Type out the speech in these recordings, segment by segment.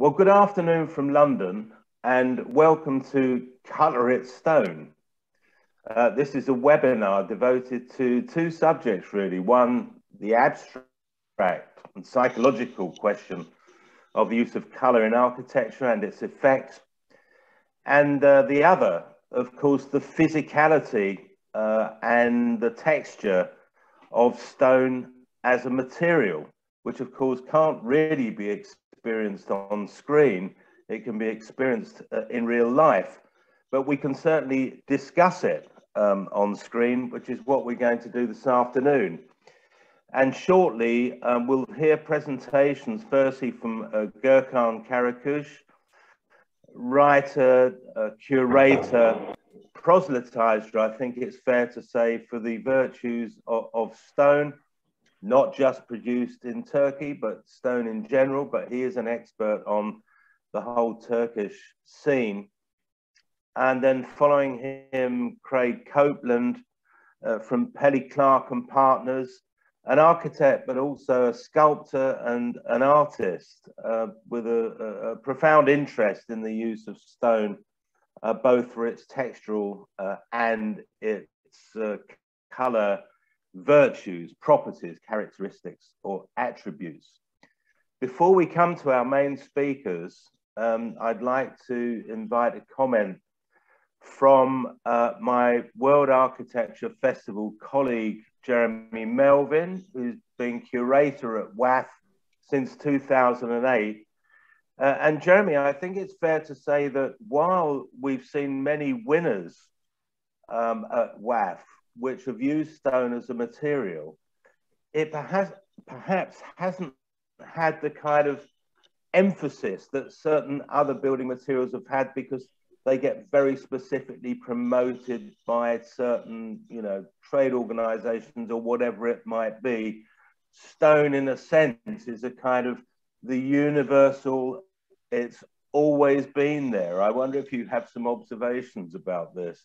Well, good afternoon from London and welcome to Colour It Stone. Uh, this is a webinar devoted to two subjects really. One, the abstract and psychological question of the use of colour in architecture and its effects. And uh, the other, of course, the physicality uh, and the texture of stone as a material, which of course can't really be experienced on screen, it can be experienced uh, in real life, but we can certainly discuss it um, on screen, which is what we're going to do this afternoon. And shortly, um, we'll hear presentations, firstly from uh, Gökhan Karakuş, writer, uh, curator, proselytizer, I think it's fair to say, for the virtues of, of stone, not just produced in Turkey, but stone in general, but he is an expert on the whole Turkish scene. And then following him, Craig Copeland uh, from Pelli Clarke and Partners, an architect, but also a sculptor and an artist uh, with a, a, profound interest in the use of stone, uh, both for its textural uh, and its uh, color virtues, properties, characteristics, or attributes. Before we come to our main speakers, um, I'd like to invite a comment from uh, my World Architecture Festival colleague, Jeremy Melvin, who's been curator at WAF since 2008. Uh, and Jeremy, I think it's fair to say that while we've seen many winners um, at WAF, which have used stone as a material, it perhaps, perhaps hasn't had the kind of emphasis that certain other building materials have had because they get very specifically promoted by certain, you know, trade organizations or whatever it might be. Stone, in a sense, is a kind of the universal, it's always been there. I wonder if you have some observations about this.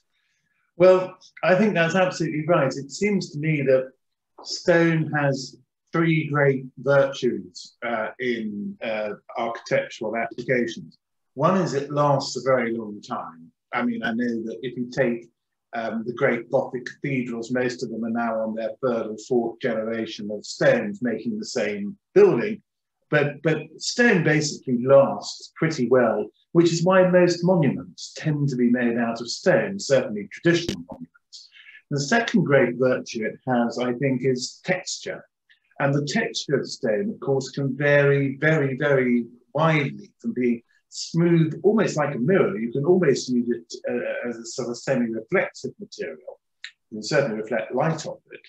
Well, I think that's absolutely right. It seems to me that stone has three great virtues uh, in uh, architectural applications. One is it lasts a very long time. I mean, I know that if you take um, the great Gothic cathedrals, most of them are now on their third or fourth generation of stones making the same building. But, but stone basically lasts pretty well which is why most monuments tend to be made out of stone, certainly traditional monuments. The second great virtue it has, I think, is texture. And the texture of stone, of course, can vary very, very widely from being smooth, almost like a mirror. You can almost use it uh, as a sort of semi-reflective material. You can certainly reflect light off it.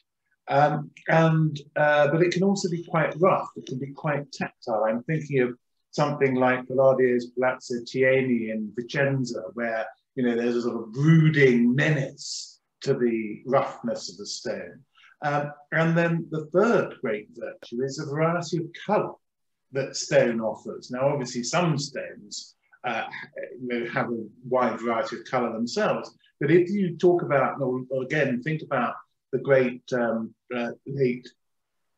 Um, and uh, but it can also be quite rough. It can be quite tactile. I'm thinking of something like Palladio's Palazzo Thiene in Vicenza, where you know there's a sort of brooding menace to the roughness of the stone. Um, and then the third great virtue is a variety of colour that stone offers. Now, obviously, some stones uh, have a wide variety of colour themselves, but if you talk about, or again, think about the great um, uh, late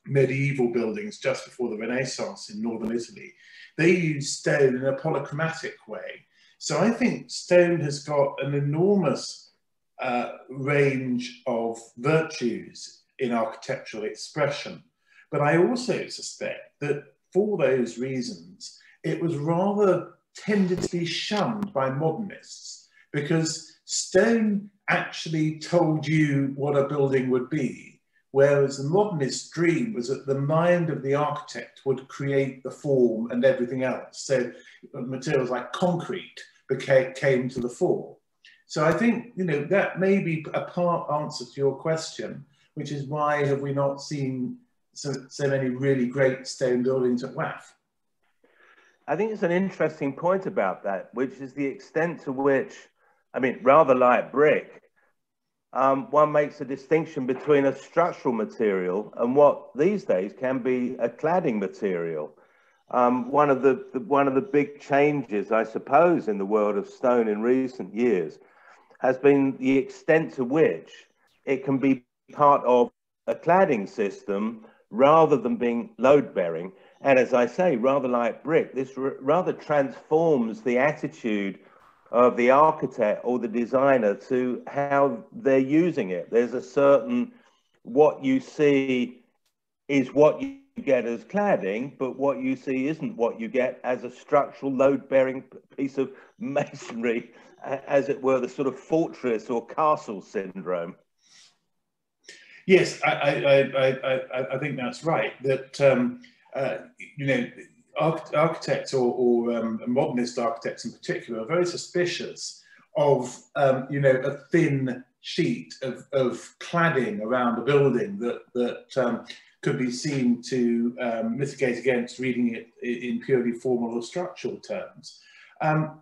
medieval buildings just before the Renaissance in northern Italy, they use stone in a polychromatic way. So I think stone has got an enormous uh, range of virtues in architectural expression. But I also suspect that for those reasons, it was rather tended to be shunned by modernists because stone actually told you what a building would be Whereas the modernist dream was that the mind of the architect would create the form and everything else. So uh, materials like concrete became, came to the fore. So I think, you know, that may be a part answer to your question, which is why have we not seen so, so many really great stone buildings at WAF? I think it's an interesting point about that, which is the extent to which, I mean, rather like brick, um, one makes a distinction between a structural material and what these days can be a cladding material. Um, one of the, the, one of the big changes, I suppose, in the world of stone in recent years has been the extent to which it can be part of a cladding system rather than being load bearing. And as I say, rather like brick, this rather transforms the attitude of the architect or the designer to how they're using it. There's a certain what you see is what you get as cladding, but what you see isn't what you get as a structural load-bearing piece of masonry, as it were, the sort of fortress or castle syndrome. Yes, I, I, I, I, I think that's right. That um, uh, you know, architects or, or um, modernist architects in particular are very suspicious of um, you know a thin sheet of, of cladding around a building that that um, could be seen to um, mitigate against reading it in purely formal or structural terms. Um,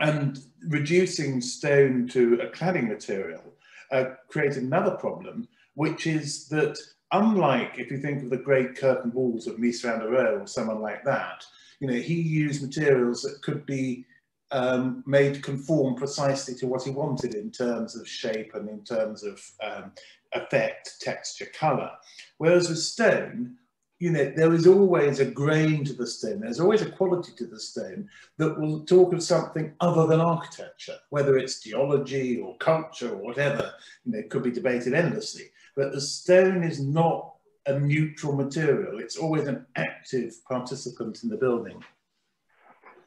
and reducing stone to a cladding material uh, creates another problem, which is that unlike if you think of the great curtain walls of Mies van der Rohe or someone like that, you know, he used materials that could be um, made conform precisely to what he wanted in terms of shape and in terms of um, effect, texture, colour. Whereas with stone, you know, there is always a grain to the stone, there's always a quality to the stone that will talk of something other than architecture, whether it's geology or culture or whatever, you know, it could be debated endlessly. But the stone is not a neutral material, it's always an active participant in the building.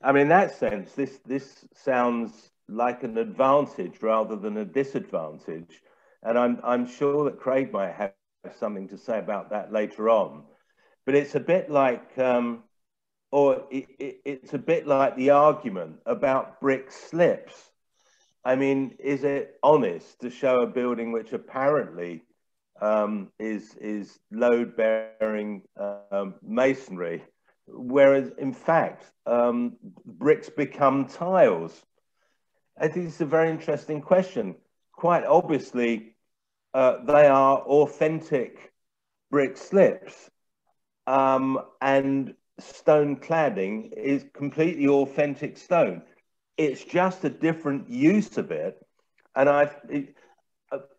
I mean, in that sense, this, this sounds like an advantage rather than a disadvantage. And I'm, I'm sure that Craig might have something to say about that later on. But it's a bit like, um, or it, it, it's a bit like the argument about brick slips. I mean, is it honest to show a building which apparently um, is, is load bearing um, masonry whereas in fact, um, bricks become tiles? I think it's a very interesting question. Quite obviously, uh, they are authentic brick slips, um, and stone cladding is completely authentic stone. It's just a different use of it, and I,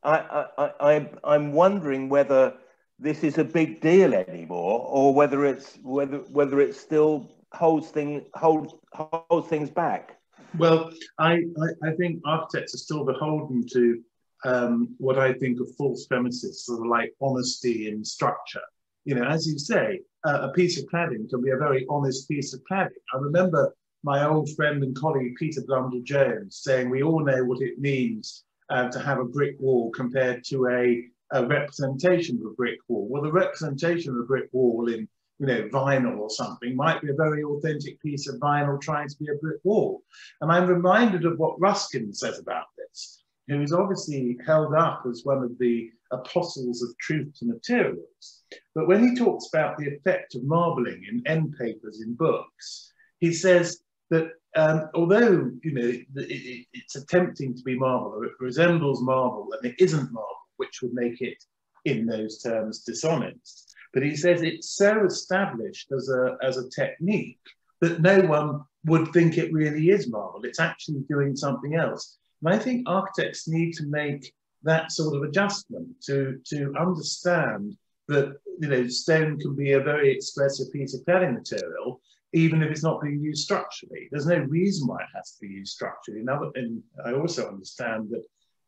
I, I, I'm wondering whether this is a big deal anymore, or whether it's whether whether it still holds thing holds holds things back. Well, I, I, I think architects are still beholden to um, what I think of false premises, sort of like honesty in structure. You know, as you say, uh, a piece of cladding can be a very honest piece of cladding. I remember my old friend and colleague Peter Blundell Jones saying we all know what it means uh, to have a brick wall compared to a a representation of a brick wall. Well, the representation of a brick wall in you know, vinyl or something might be a very authentic piece of vinyl trying to be a brick wall. And I'm reminded of what Ruskin says about this, who is obviously held up as one of the apostles of truth to materials. But when he talks about the effect of marbling in end papers in books, he says that um, although you know it, it, it's attempting to be marble, or it resembles marble, and it isn't marble, which would make it, in those terms, dishonest. But he says it's so established as a, as a technique that no one would think it really is marble. It's actually doing something else. And I think architects need to make that sort of adjustment to, to understand that you know stone can be a very expressive piece of cladding material, even if it's not being used structurally. There's no reason why it has to be used structurally. Now, and I also understand that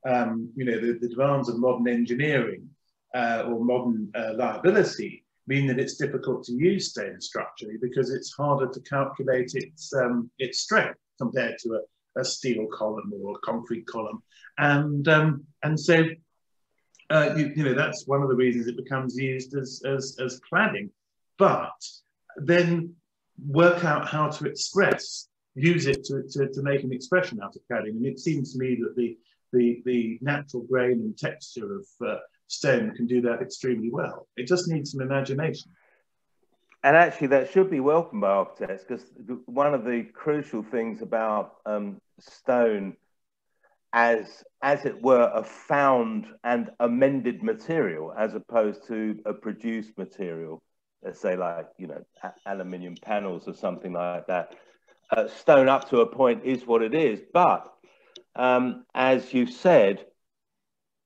um, you know, the, the, demands of modern engineering uh, or modern uh, liability mean that it's difficult to use stone structurally because it's harder to calculate its, um, its strength compared to a, a, steel column or a concrete column. And, um, and so, uh, you, you, know, that's one of the reasons it becomes used as, as, as cladding. But then work out how to express, use it to, to, to make an expression out of cladding. And it seems to me that the, the, the natural grain and texture of uh, stone can do that extremely well. It just needs some imagination. And actually, that should be welcomed by architects because one of the crucial things about um, stone, as as it were, a found and amended material, as opposed to a produced material, let's say like you know aluminium panels or something like that. Uh, stone up to a point is what it is, but um, as you said,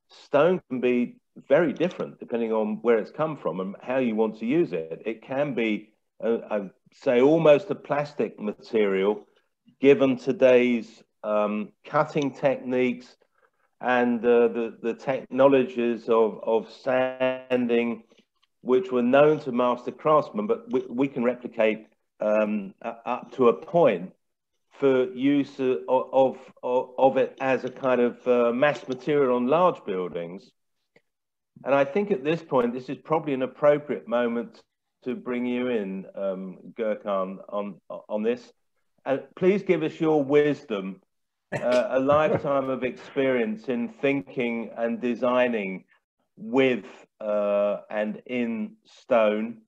stone can be very different depending on where it's come from and how you want to use it. It can be uh, I'd say almost a plastic material, given today's um, cutting techniques and uh, the, the technologies of, of sanding, which were known to master craftsmen, but we, we can replicate um, up to a point for use of, of, of it as a kind of uh, mass material on large buildings. And I think at this point, this is probably an appropriate moment to bring you in, um, Gökhan, on, on this. And please give us your wisdom, uh, a lifetime of experience in thinking and designing with uh, and in stone.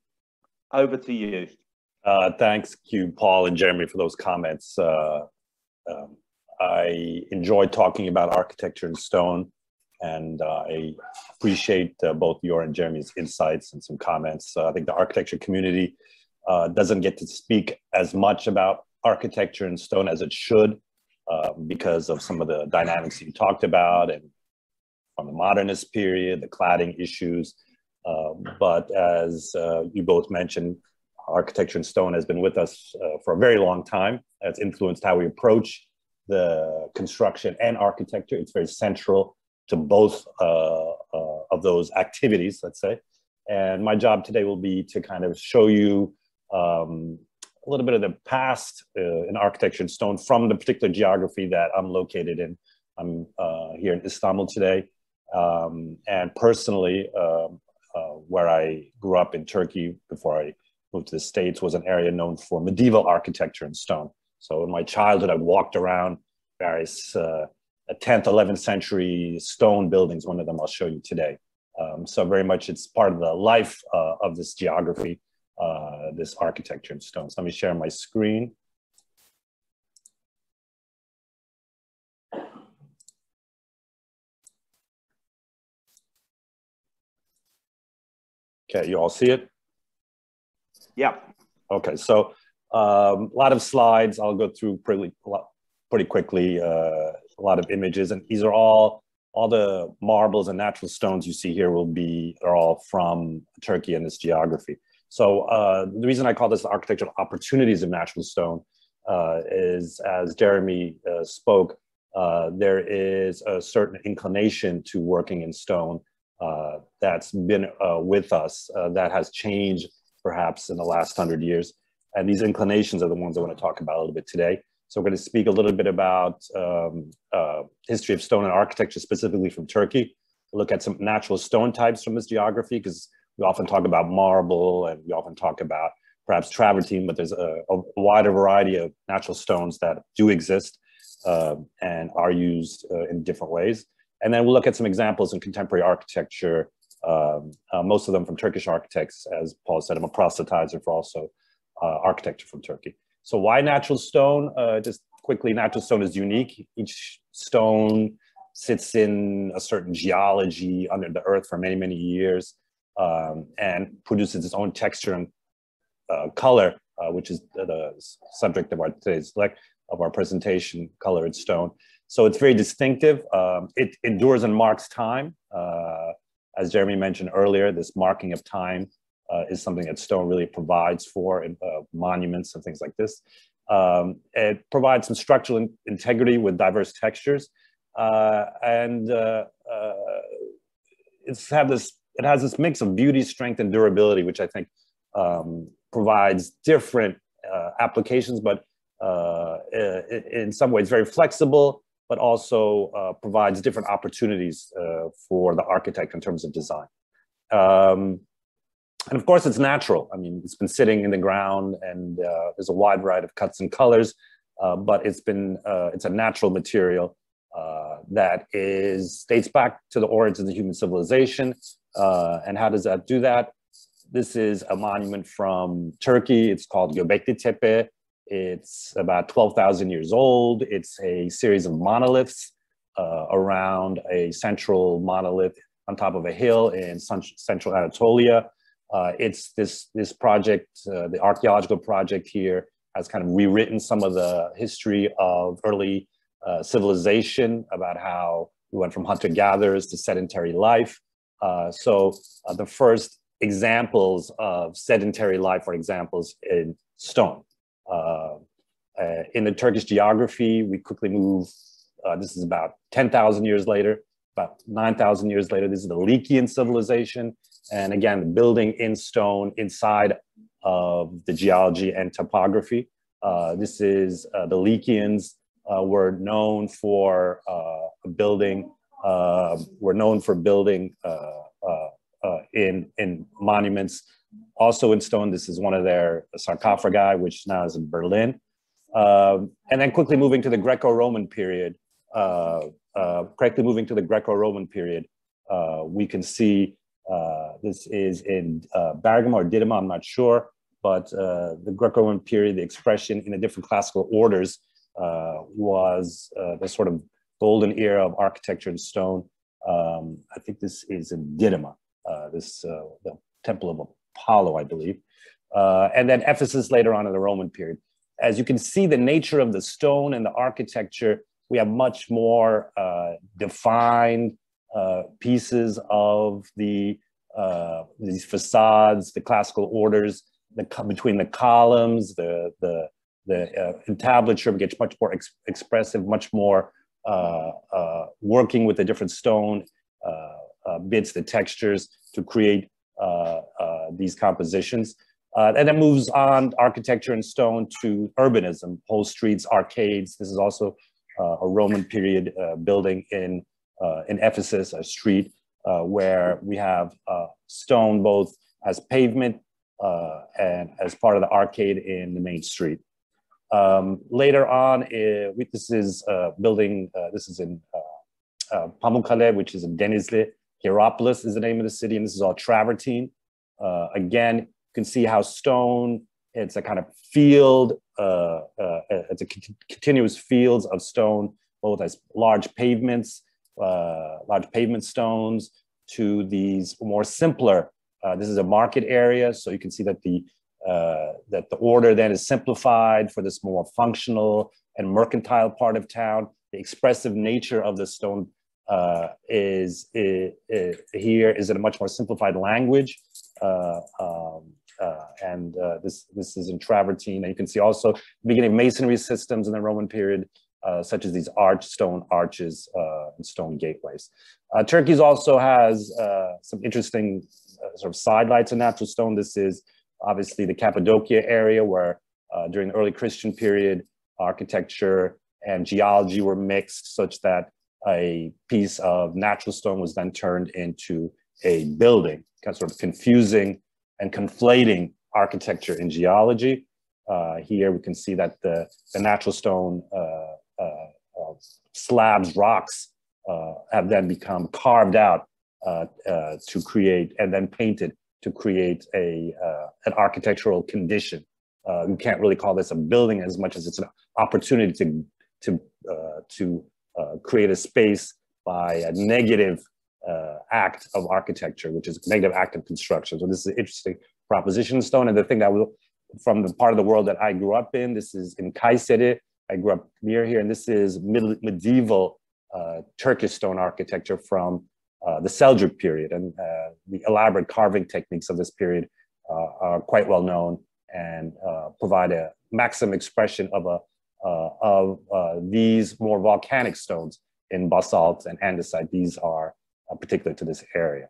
Over to you. Uh, thanks, Q, Paul, and Jeremy for those comments. Uh, um, I enjoyed talking about architecture in stone, and uh, I appreciate uh, both your and Jeremy's insights and some comments. Uh, I think the architecture community doesn't get to speak as much about architecture in stone as it should because of some of the dynamics you talked about and from the modernist period, the cladding issues. Um, but as you both mentioned, architecture in stone has been with us uh, for a very long time. It's influenced how we approach the construction and architecture. It's very central to both uh, uh, of those activities, let's say. And my job today will be to kind of show you um, a little bit of the past uh, in architecture in stone from the particular geography that I'm located in. I'm uh, here in Istanbul today. Um, and personally, um, uh, where I grew up in Turkey before I moved to the States, was an area known for medieval architecture in stone. So in my childhood, I walked around various uh, 10th, 11th century stone buildings. One of them I'll show you today. Um, so very much it's part of the life uh, of this geography, uh, this architecture in stone. So let me share my screen. Okay, you all see it? Yeah. Okay, so um, a lot of slides. I'll go through pretty pretty quickly. Uh, a lot of images, and these are all all the marbles and natural stones you see here will be are all from Turkey and this geography. So uh, the reason I call this the architectural opportunities of natural stone uh, is, as Jeremy uh, spoke, uh, there is a certain inclination to working in stone uh, that's been uh, with us that has changed perhaps in the last hundred years. And these inclinations are the ones I want to talk about a little bit today. So we're going to speak a little bit about um, uh, history of stone and architecture, specifically from Turkey. look at some natural stone types from this geography, because we often talk about marble and we often talk about perhaps travertine, but there's a, a wider variety of natural stones that do exist uh, and are used uh, in different ways. And then we'll look at some examples in contemporary architecture um, uh, most of them from Turkish architects. As Paul said, I'm a proselytizer for also uh, architecture from Turkey. So why natural stone? Uh, just quickly, natural stone is unique. Each stone sits in a certain geology under the earth for many, many years um, and produces its own texture and uh, color, uh, which is the subject of our today's like of our presentation, color and stone. So it's very distinctive. Um, it endures and marks time. Uh, as Jeremy mentioned earlier, this marking of time uh, is something that stone really provides for in, uh, monuments and things like this. Um, it provides some structural in integrity with diverse textures. Uh, and uh, uh, it's have this, it has this mix of beauty, strength, and durability, which I think um, provides different uh, applications, but in some ways very flexible but also uh, provides different opportunities uh, for the architect in terms of design. Um, and of course, it's natural. I mean, it's been sitting in the ground, and uh, there's a wide variety of cuts and colors, uh, but it's been uh, it's a natural material uh, that is dates back to the origins of human civilization. and how does that do that? This is a monument from Turkey. It's called Göbekli Tepe. It's about 12,000 years old. It's a series of monoliths uh, around a central monolith on top of a hill in central Anatolia. Uh, it's this, this project, uh, the archaeological project here, has kind of rewritten some of the history of early uh, civilization about how we went from hunter-gatherers to sedentary life. Uh, so uh, the first examples of sedentary life are examples in stone. Uh, uh, in the Turkish geography, we quickly move, uh, this is about 10,000 years later, about 9,000 years later, this is the Lycian civilization. And again, building in stone inside of the geology and topography. Uh, this is uh, the Lycians uh, were known for building, were known for building in, in monuments also in stone. This is one of their sarcophagi, which now is in Berlin. Um, and then quickly moving to the Greco-Roman period, uh, uh, quickly moving to the Greco-Roman period, uh, we can see uh, this is in uh, Bergama or Didyma, I'm not sure, but uh, the Greco-Roman period, the expression in the different classical orders was the sort of golden era of architecture in stone. Um, I think this is in Didyma, this the Temple of Apollo, I believe. and then Ephesus later on in the Roman period as you can see the nature of the stone and the architecture, we have much more uh, defined uh, pieces of the uh, these facades, the classical orders, the between the columns, the the the uh, entablature gets much more ex expressive, much more uh, uh, working with the different stone bits, the textures to create these compositions. Uh, and then moves on architecture and stone to urbanism, whole streets, arcades. This is also uh, a Roman period uh, building in, uh, in Ephesus, a street uh, where we have uh, stone both as pavement and as part of the arcade in the main street. Um, later on, this is building, this is in Pamukkale, which is in Denizli. Hierapolis is the name of the city, and this is all travertine. Again, you can see how stone, it's a kind of field, uh, uh, it's a continuous fields of stone, both as large pavements, uh, large pavement stones to these more simpler, uh, this is a market area. So you can see that the, uh, that the order then is simplified for this more functional and mercantile part of town. The expressive nature of the stone uh, is, here is in a much more simplified language. Uh, um, uh, and uh, this, this is in travertine. And you can see also the beginning of masonry systems in the Roman period, uh, such as these arch stone arches uh, and stone gateways. Uh, Turkey also has some interesting sort of sidelights in natural stone. This is obviously the Cappadocia area where during the early Christian period, architecture and geology were mixed such that a piece of natural stone was then turned into a building, kind of sort of confusing and conflating architecture and geology. Uh, here we can see that the, the natural stone uh, uh, uh slabs, rocks, uh, have then become carved out uh, to create and then painted to create a, an architectural condition. you can't really call this a building as much as it's an opportunity to, to, to create a space by a negative uh, act of architecture, which is negative act of construction. So this is an interesting proposition stone. And the thing that will, from the part of the world that I grew up in, this is in Kayseri. I grew up near here, and this is medieval uh, Turkish stone architecture from uh, the Seljuk period. And uh, the elaborate carving techniques of this period uh, are quite well known and uh, provide a maximum expression of a of these more volcanic stones in basalt and andesite. These are uh, particular to this area.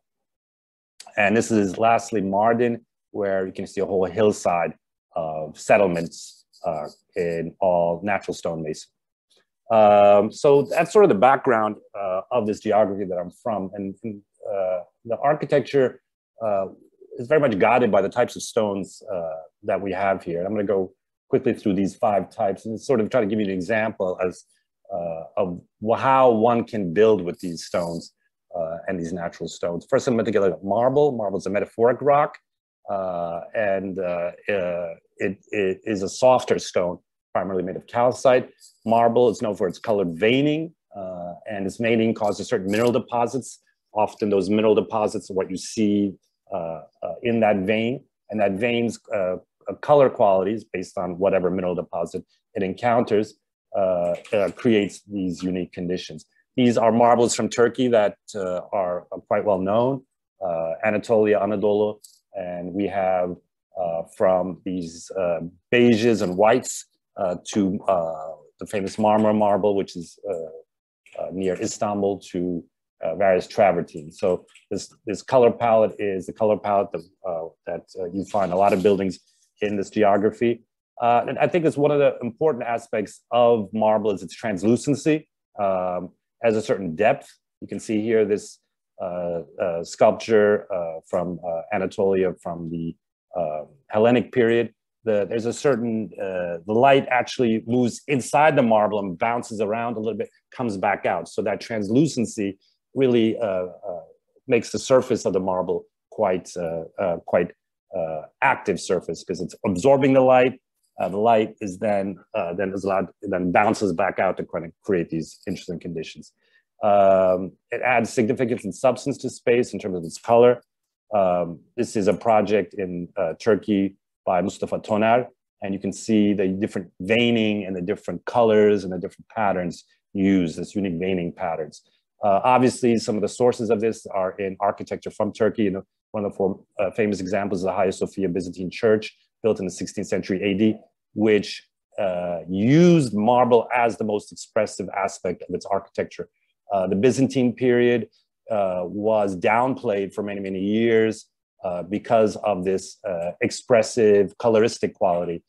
And this is lastly Mardin, where you can see a whole hillside of settlements uh, in all natural stone mason. Um, so that's sort of the background uh, of this geography that I'm from. And, and uh, the architecture uh, is very much guided by the types of stones uh, that we have here. And I'm gonna go quickly through these five types and sort of try to give you an example as of how one can build with these stones uh, and these natural stones. First, I'm going to get like marble. Marble is a metamorphic rock, uh, and uh, uh, it, it is a softer stone, primarily made of calcite. Marble is known for its colored veining, uh, and its veining causes certain mineral deposits. Often, those mineral deposits are what you see uh, in that vein, and that vein's color qualities based on whatever mineral deposit it encounters creates these unique conditions. These are marbles from Turkey that uh, are, quite well known. Uh, Anatolia, Anadolu And we have uh, from these uh, beiges and whites uh, to uh, the famous Marmara marble, which is uh, near Istanbul, to various travertines. So this, this color palette is the color palette that, that you find a lot of buildings in this geography. and I think it's one of the important aspects of marble is its translucency. Um, has a certain depth. You can see here this uh, uh, sculpture uh, from Anatolia from the Hellenic period. The, there's a certain, the light actually moves inside the marble and bounces around a little bit, comes back out. So that translucency really makes the surface of the marble quite, quite active surface because it's absorbing the light, uh, the light is then uh, then is allowed then bounces back out to kind of create these interesting conditions. Um, it adds significance and substance to space in terms of its color. Um, this is a project in uh, Turkey by Mustafa Toner, and you can see the different veining and the different colors and the different patterns used, this unique veining patterns. Uh, obviously, some of the sources of this are in architecture from Turkey. You know, one of the four, uh, famous examples is the Hagia Sophia Byzantine Church, built in the 16th century AD, which uh, used marble as the most expressive aspect of its architecture. Uh, the Byzantine period uh, was downplayed for many, many years uh, because of this expressive, coloristic quality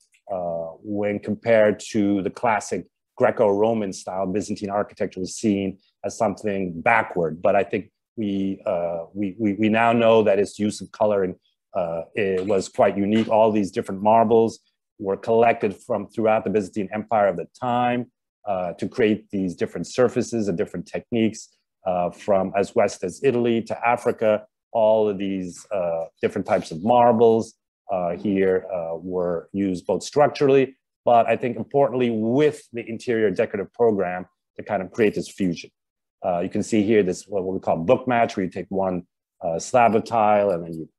when compared to the classic Greco-Roman style Byzantine architecture was seen as something backward. But I think we, we, we, we, now know that its use of coloring it was quite unique. All these different marbles were collected from throughout the Byzantine Empire of the time uh, to create these different surfaces and different techniques uh, from as west as Italy to Africa. All of these uh, different types of marbles uh, here uh, were used both structurally, but I think importantly with the interior decorative program to kind of create this fusion. Uh, you can see here this what we call book match, where you take one slab of tile and then you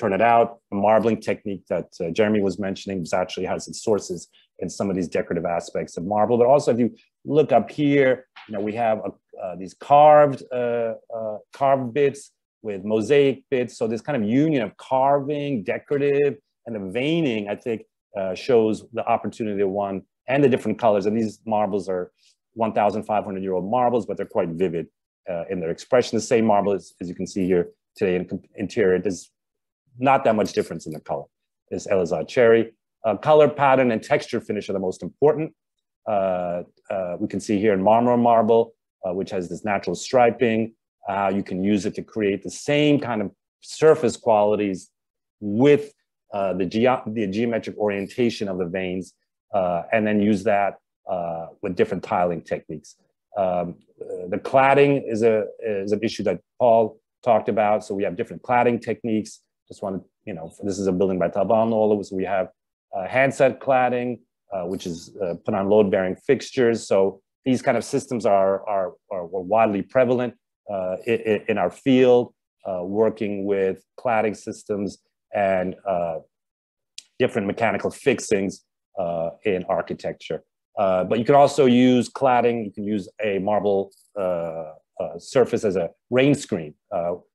turn it out. A marbling technique that uh, Jeremy was mentioning actually has its sources in some of these decorative aspects of marble. But also, if you look up here, you know we have a, uh, these carved uh, uh carved bits with mosaic bits. So this kind of union of carving, decorative, and the veining, I think, uh, shows the opportunity of one and the different colors. And these marbles are 1,500 year old marbles, but they're quite vivid uh, in their expression. The same marble as, as you can see here today in interior. There's not that much difference in the color. This Elazığ cherry. Uh, color pattern and texture finish are the most important. Uh, uh, we can see here in Marmara marble, uh, which has this natural striping. Uh, you can use it to create the same kind of surface qualities with the, ge the geometric orientation of the veins, and then use that with different tiling techniques. Um, the cladding is, a, is an issue that Paul talked about. So we have different cladding techniques just want to, you know, this is a building by Tabanlıoğlu. So we have uh, handset cladding, uh, which is uh, put on load-bearing fixtures. So these kind of systems are, are, are widely prevalent uh, in, in, our field, uh, working with cladding systems and uh, different mechanical fixings in architecture. But you can also use cladding. You can use a marble surface as a rain screen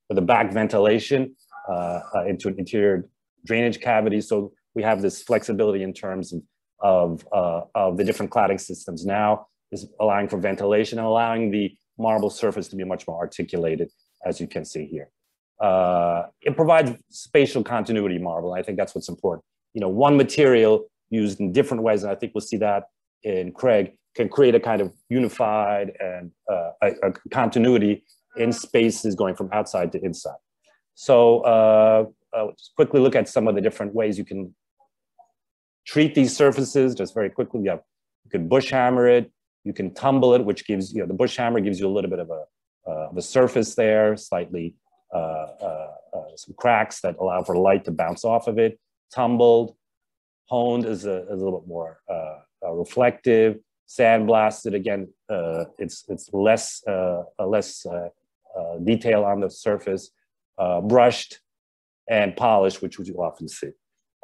with a back ventilation uh, uh, into an interior drainage cavity. So we have this flexibility in terms of, of, uh, of the different cladding systems now is allowing for ventilation and allowing the marble surface to be much more articulated, as you can see here. Uh, it provides spatial continuity marble. I think that's what's important. You know, one material used in different ways, and I think we'll see that in Craig, can create a kind of unified and uh, a, a continuity in spaces going from outside to inside. So uh, uh, just quickly look at some of the different ways you can treat these surfaces. Just very quickly, you, have, you can bush hammer it, you can tumble it, which gives, you know, the bush hammer gives you a little bit of a, uh, of a surface there, slightly uh, uh, some cracks that allow for light to bounce off of it. Tumbled, honed is a, a little bit more reflective. Sandblasted, again, it's, it's less, less detail on the surface uh, brushed and polished, which you often see.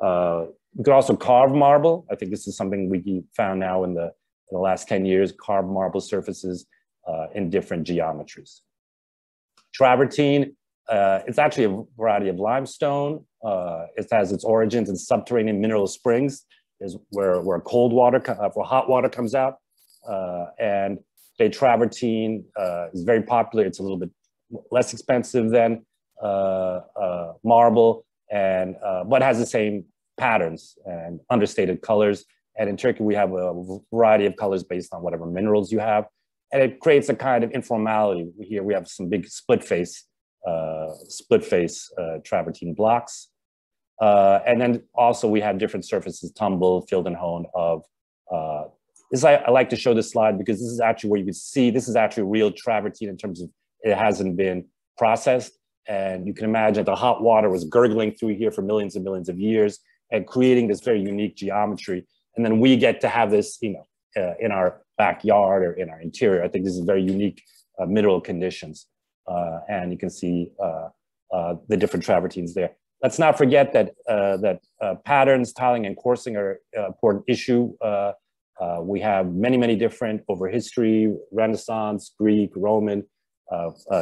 Uh, you could also carve marble. I think this is something we found now in the, in the last 10 years, carved marble surfaces uh, in different geometries. Travertine uh, it's actually a variety of limestone. Uh, it has its origins in subterranean mineral springs, is where, where cold water, uh, where hot water comes out. Uh, and bay travertine uh, is very popular. It's a little bit less expensive than uh, marble, and but has the same patterns and understated colors. And in Turkey, we have a variety of colors based on whatever minerals you have. And it creates a kind of informality. Here we have some big split face uh, split face uh, travertine blocks. Uh, and then also we have different surfaces, tumble, field and hone of, this I, I like to show this slide because this is actually where you can see, this is actually real travertine in terms of it hasn't been processed. And you can imagine the hot water was gurgling through here for millions and millions of years and creating this very unique geometry. And then we get to have this, you know, uh, in our backyard or in our interior. I think this is very unique uh, mineral conditions. Uh, and you can see uh, uh, the different travertines there. Let's not forget that, that patterns, tiling, and coursing are an important issue. we have many, many different over history, Renaissance, Greek, Roman,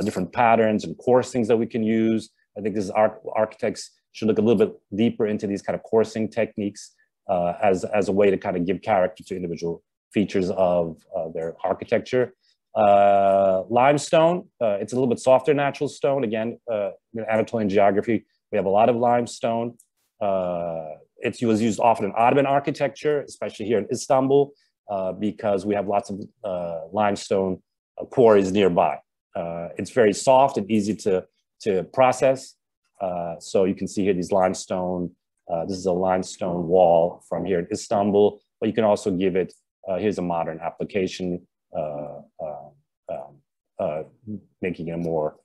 different patterns and coursings that we can use. I think this is arch architects should look a little bit deeper into these kind of coursing techniques uh, as, as a way to kind of give character to individual features of uh, their architecture. Uh, limestone, uh, it's a little bit softer natural stone. Again, uh, Anatolian geography, we have a lot of limestone. Uh, it was used often in Ottoman architecture, especially here in Istanbul, uh, because we have lots of uh, limestone quarries nearby. it's very soft and easy to, to process. so you can see here these limestone, this is a limestone wall from here in Istanbul, but you can also give it, here's a modern application uh, uh, um, uh, making it more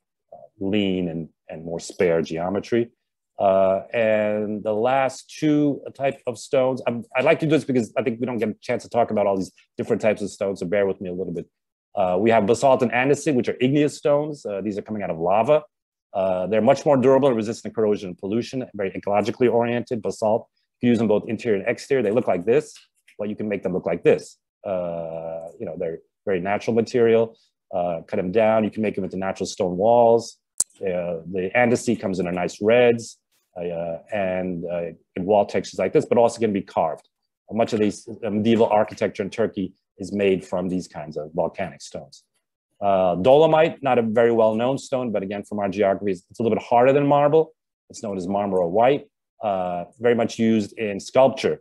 lean and, and more spare geometry. and the last two type of stones, i would like to do this because I think we don't get a chance to talk about all these different types of stones, so bear with me a little bit. Uh, we have basalt and andesite, which are igneous stones. Uh, these are coming out of lava. Uh, they're much more durable and resistant to corrosion and pollution, very ecologically oriented. Basalt, you use them both interior and exterior. They look like this, but you can make them look like this. you know, they're very natural material. Uh, cut them down. You can make them into natural stone walls. Uh, the andesite comes in a nice reds uh, and uh, in wall textures like this, but also can be carved. Much of these uh, medieval architecture in Turkey is made from these kinds of volcanic stones. Uh, dolomite, not a very well-known stone, but again, from our geography, it's a little bit harder than marble. It's known as Marmara white, very much used in sculpture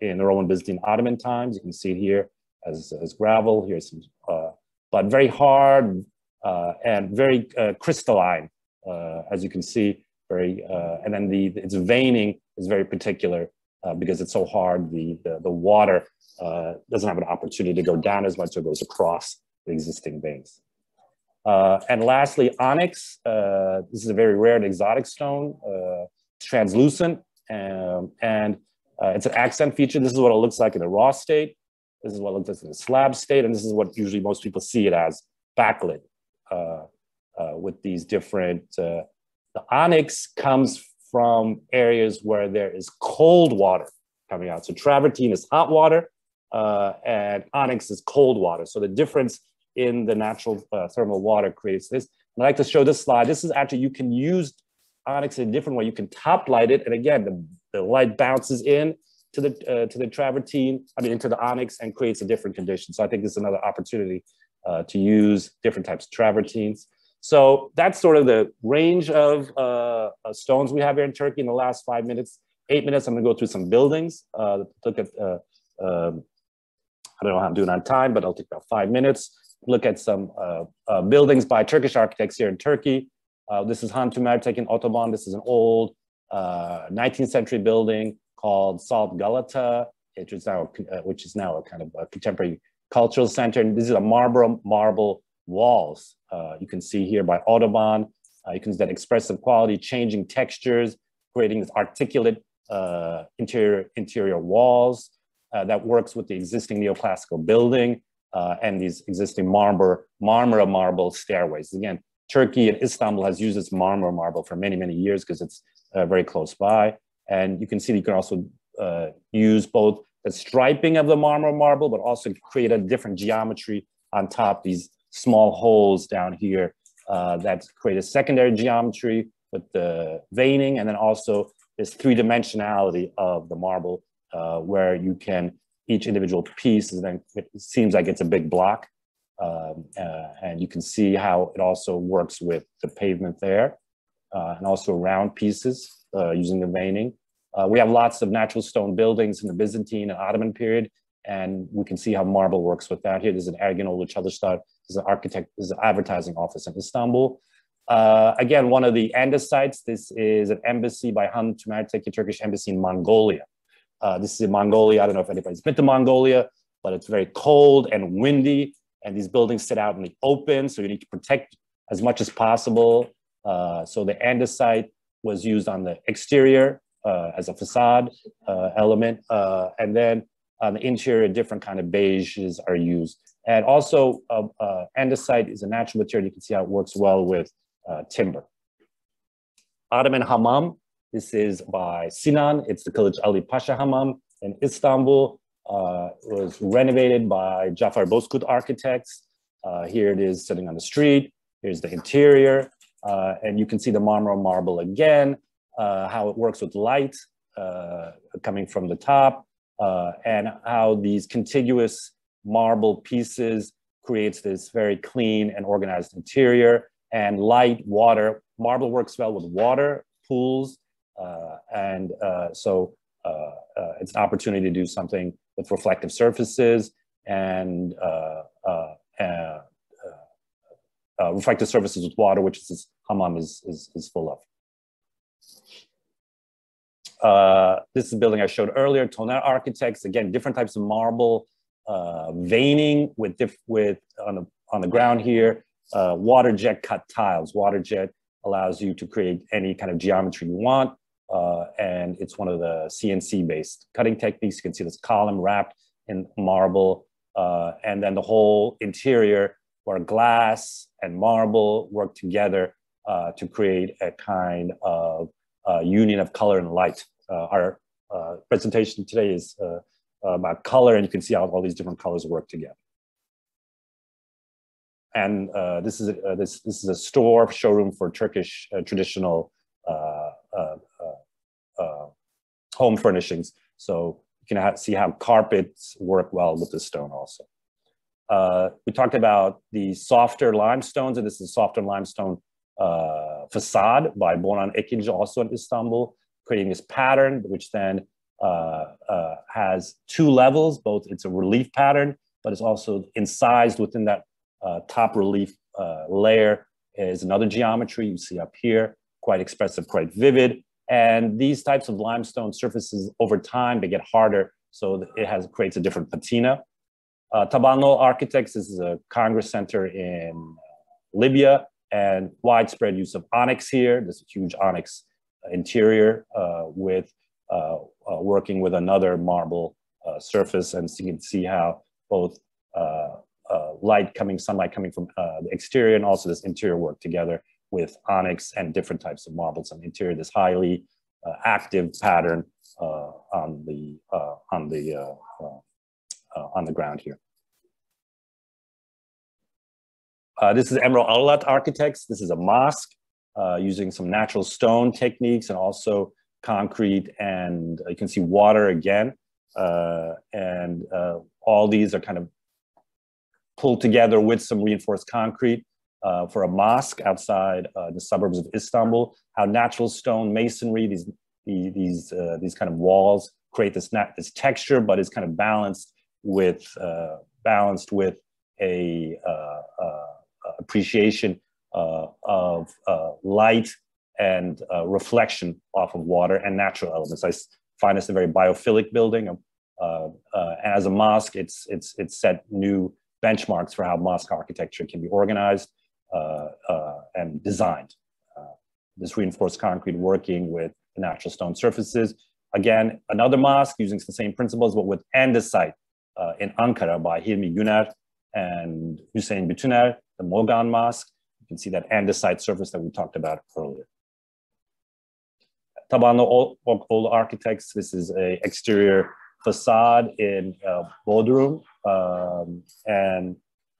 in the Roman, Byzantine, Ottoman times. You can see it here as, as gravel. Here's some, uh, but very hard uh, and very uh, crystalline, uh, as you can see. Very, uh, and then the its veining is very particular uh, because it's so hard. The the, the water doesn't have an opportunity to go down as much, so it goes across the existing veins. and lastly, onyx. this is a very rare and exotic stone. translucent um, and it's an accent feature. This is what it looks like in a raw state. This is what it looks like in a slab state, and this is what usually most people see it as backlit uh, uh, with these different. Uh, the onyx comes from areas where there is cold water coming out. So travertine is hot water, uh, and onyx is cold water. So the difference in the natural uh, thermal water creates this. And I like to show this slide. This is actually you can use onyx in a different way. You can top light it, and again, the, the light bounces in to the uh, to the travertine, I mean into the onyx and creates a different condition. So I think it's another opportunity uh, to use different types of travertines. So that's sort of the range of uh, stones we have here in Turkey in the last five minutes. Eight minutes, I'm gonna go through some buildings, uh, look at, uh, um, I don't know how I'm doing on time, but I'll take about five minutes. Look at some uh, buildings by Turkish architects here in Turkey. this is Han Tümertekin Otoban. This is an old 19th century building called Salt Galata, which is now uh, which is now a kind of a contemporary cultural center. And this is a marble marble walls. Uh, you can see here by Audubon. Uh, you can see that expressive quality, changing textures, creating this articulate uh, interior interior walls uh, that works with the existing neoclassical building uh, and these existing marble Marmara marble stairways. Again, Turkey and Istanbul has used this Marmara marble for many many years because it's very close by. And you can see you can also uh, use both the striping of the marmara marble, but also create a different geometry on top, these small holes down here uh, that create a secondary geometry with the veining, and then also this three-dimensionality of the marble uh, where you can, each individual piece, is then, it seems like it's a big block. Um, uh, and you can see how it also works with the pavement there uh, and also round pieces uh, using the veining. Uh, we have lots of natural stone buildings in the Byzantine and Ottoman period, and we can see how marble works with that. Here, there's an Ergin Oğlu Çalışlar, there's an architect, there's an advertising office in Istanbul. Uh, again, one of the andesites, this is an embassy by Han Tümertekin Turkish embassy in Mongolia. Uh, this is in Mongolia. I don't know if anybody's been to Mongolia, but it's very cold and windy, and these buildings sit out in the open, so you need to protect as much as possible. Uh, so the andesite was used on the exterior as a facade uh, element, uh, and then on the interior, different kind of beiges are used. And also, andesite is a natural material. You can see how it works well with timber. Ottoman Hammam, this is by Sinan. It's the Kılıç Ali Pasha Hammam in Istanbul. Uh, was renovated by Cafer Bozkurt architects. Uh, here it is sitting on the street. Here's the interior. Uh, and you can see the Marmara marble again, uh, how it works with light uh, coming from the top, uh, and how these contiguous marble pieces creates this very clean and organized interior and light, water. Marble works well with water, pools, uh, and uh, so uh, it's an opportunity to do something with reflective surfaces and reflective surfaces with water, which is this hammam is, is, is full of. Uh, this is building I showed earlier, Toner Architects, again, different types of marble, uh, veining with, with on, the, on the ground here, uh, water jet cut tiles. Water jet allows you to create any kind of geometry you want. Uh, and it's one of the CNC based cutting techniques. You can see this column wrapped in marble. Uh, and then the whole interior where glass and marble work together to create a kind of uh, union of color and light. Uh, our uh, presentation today is uh, about color, and you can see how all these different colors work together. And this is a, this this is a store showroom for Turkish traditional home furnishings. So you can see how carpets work well with the stone also. Uh, we talked about the softer limestones, and this is a softer limestone uh, facade by Boran Ekinci, also in Istanbul, creating this pattern, which then uh, uh, has two levels. Both it's a relief pattern, but it's also incised within that uh, top relief uh, layer is another geometry you see up here, quite expressive, quite vivid. And these types of limestone surfaces over time, they get harder. So it has creates a different patina. Uh, Tabanlı Architects this is a Congress center in Libya and widespread use of onyx here. There's a huge onyx interior uh, with uh, uh, working with another marble uh, surface. And so you can see how both uh, uh, light coming, sunlight coming from the exterior and also this interior work together with onyx and different types of marbles on the interior, this highly active pattern on the, on the, on the ground here. Uh, this is Emre Arolat Architects. This is a mosque uh, using some natural stone techniques and also concrete and you can see water again. Uh, and uh, all these are kind of pulled together with some reinforced concrete uh, for a mosque outside uh, the suburbs of Istanbul. How natural stone masonry, these, these, these kind of walls create this, this texture, but it's kind of balanced with, balanced with a appreciation uh, of uh, light and uh, reflection off of water and natural elements. I find this a very biophilic building. Um, as a mosque, it's, it's, it's set new benchmarks for how mosque architecture can be organized and designed. this reinforced concrete working with natural stone surfaces. Again, another mosque using the same principles, but with andesite uh, in Ankara by Hilmi Güner and Hussein Bütüner the Mogan Mosque. You can see that andesite surface that we talked about earlier. Tabanlı Oğlu Architects, this is a exterior facade in uh, Bodrum. Um, and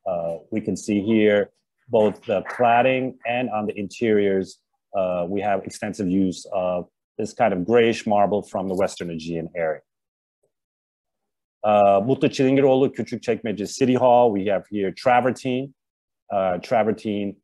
uh, we can see here both the cladding and on the interiors, uh, we have extensive use of this kind of grayish marble from the Western Aegean area. Uh, Mutlu Çilingiroğlu Küçükçekmece City Hall, we have here travertine. Uh, travertine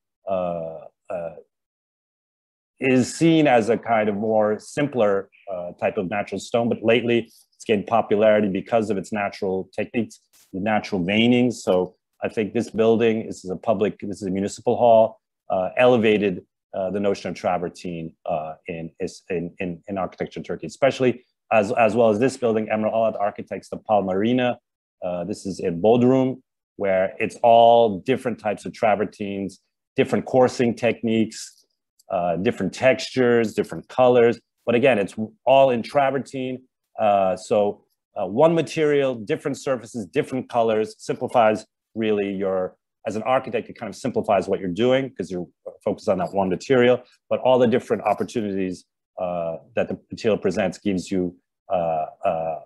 is seen as a kind of more simpler uh, type of natural stone, but lately it's gained popularity because of its natural techniques, the natural veining. So I think this building, this is a public, this is a municipal hall, uh, elevated uh, the notion of travertine uh, in, in, in, in, architecture in Turkey, especially as, as well as this building, Emre Arolat Architects, the Palmarina. Uh, this is in Bodrum, where it's all different types of travertines, different coursing techniques, uh, different textures, different colors. But again, it's all in travertine. Uh, so uh, one material, different surfaces, different colors, simplifies really your, as an architect, it kind of simplifies what you're doing because you're focused on that one material, but all the different opportunities uh, that the material presents gives you uh, uh,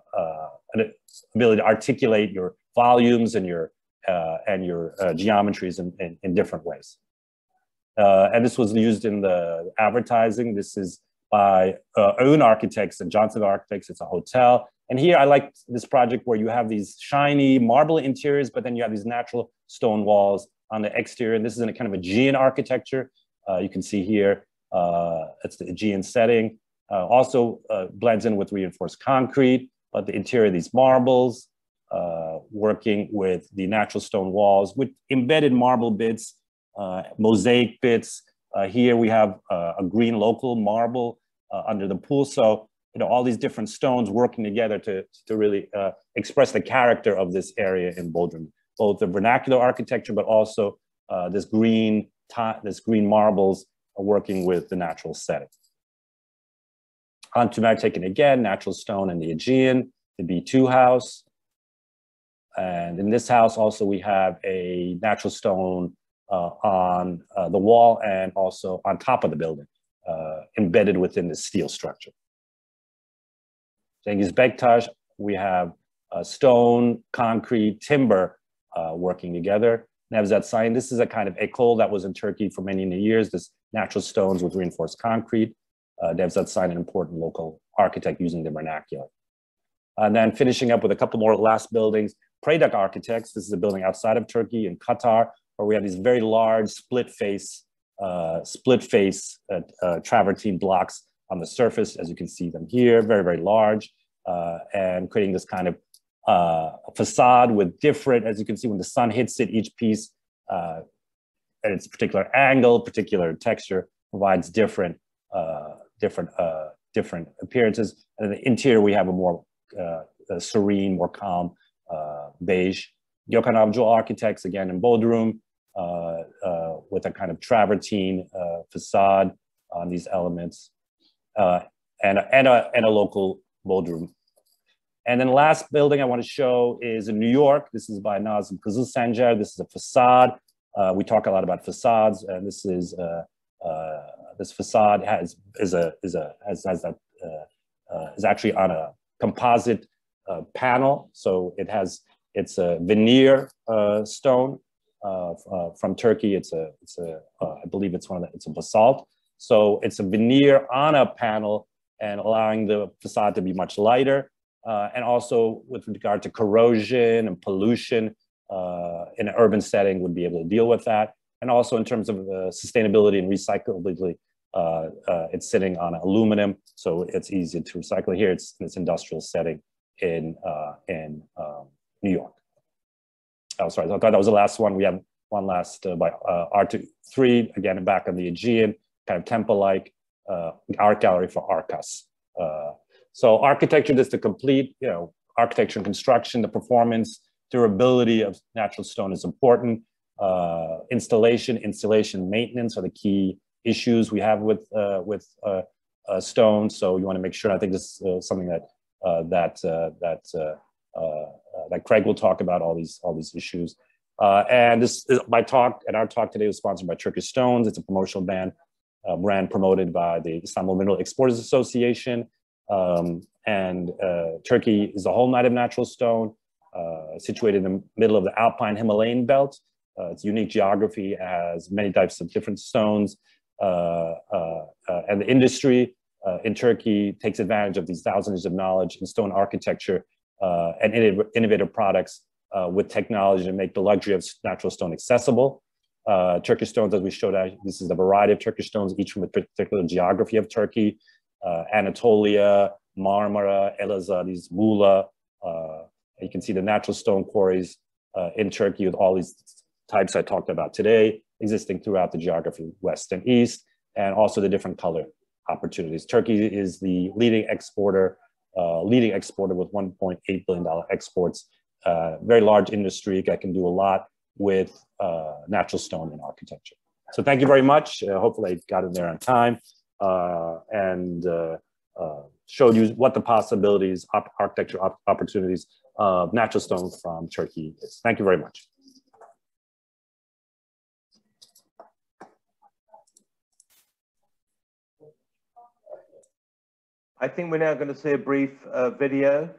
an ability to articulate your volumes and your and your geometries in, in, in, different ways. And this was used in the advertising. This is by uh, Own Architects and Johnson Architects. It's a hotel. And here I like this project where you have these shiny marble interiors, but then you have these natural stone walls on the exterior. And this is in a kind of Aegean architecture. Uh, you can see here, uh, it's the Aegean setting. Uh, also uh, blends in with reinforced concrete, but the interior, these marbles, uh, working with the natural stone walls with embedded marble bits, mosaic bits. here we have a green local marble under the pool. So you know, all these different stones working together to, to really uh, express the character of this area in Bodrum, both the vernacular architecture, but also uh, this green, this green marbles working with the natural setting. Han Tümertekin again, natural stone in the Aegean, the B2 house. And in this house also we have a natural stone uh, on uh, the wall and also on top of the building, uh, embedded within the steel structure. Cengiz Bektaş, we have uh, stone, concrete, timber uh, working together. Nevzat Sayın, this is a kind of ecole that was in Turkey for many, many years, this natural stones with reinforced concrete. Uh, Nevzat Sayın, an important local architect using the vernacular. And then finishing up with a couple more last buildings, Predak Architects, this is a building outside of Turkey in Qatar, where we have these very large split face, uh, split face uh, uh, travertine blocks on the surface, as you can see them here, very, very large, uh, and creating this kind of uh, facade with different, as you can see, when the sun hits it, each piece uh, at its particular angle, particular texture provides different, different, different appearances. And in the interior, we have a more serene, more calm beige. Avcı Architects, again in Bodrum, with a kind of travertine facade on these elements uh, and, and, a, and a local Bodrum. And then the last building I want to show is in New York. This is by Nazım Kızılsancar. This is a facade. Uh, we talk a lot about facades, and this is uh, uh, this facade has is a is a has has uh, uh, is actually on a composite uh, panel. So it has it's a veneer stone from Turkey. It's a it's a I believe it's one of the, it's a basalt. So it's a veneer on a panel and allowing the facade to be much lighter. Uh, and also with regard to corrosion and pollution uh, in an urban setting would be able to deal with that. And also in terms of uh, sustainability and recyclability, uh, uh, it's sitting on aluminum, so it's easy to recycle. Here it's in industrial setting in, uh, in um, New York. Oh, sorry, I thought that was the last one. We have one last by R2-3, again, back on the Aegean kind of temple-like uh, art gallery for Arkas. Uh, so architecture, just the complete, you know, architecture and construction, the performance, durability of natural stone is important. Uh, installation, installation, maintenance are the key issues we have with uh, with uh, uh, stone. So you want to make sure. I think this is something that that that that Craig will talk about all these all these issues. and this is my talk and our talk today was sponsored by Turkish Stones. It's a promotional band uh, brand promoted by the Istanbul Mineral Exporters Association. Um, and uh, Turkey is a whole night of natural stone, uh, situated in the middle of the Alpine Himalayan belt. uh, its unique geography has many types of different stones, uh, uh, uh and the industry uh, in Turkey takes advantage of these thousands of knowledge in stone architecture Uh, and innovative products uh, with technology to make the luxury of natural stone accessible. Uh, Turkish stones, as we showed, this is a variety of Turkish stones, each from a particular geography of Turkey, Anatolia, Marmara, Elazığ, these Muğla. you can see the natural stone quarries in Turkey with all these types I talked about today, existing throughout the geography, west and east, and also the different color opportunities. Turkey is the leading exporter, uh, leading exporter with $1.8 billion exports, uh, very large industry that can do a lot with uh, natural stone and architecture. So thank you very much. Uh, hopefully I got in there on time and showed you what the possibilities, op architecture op opportunities of natural stone from Turkey is. Thank you very much. I think we're now going to see a brief uh, video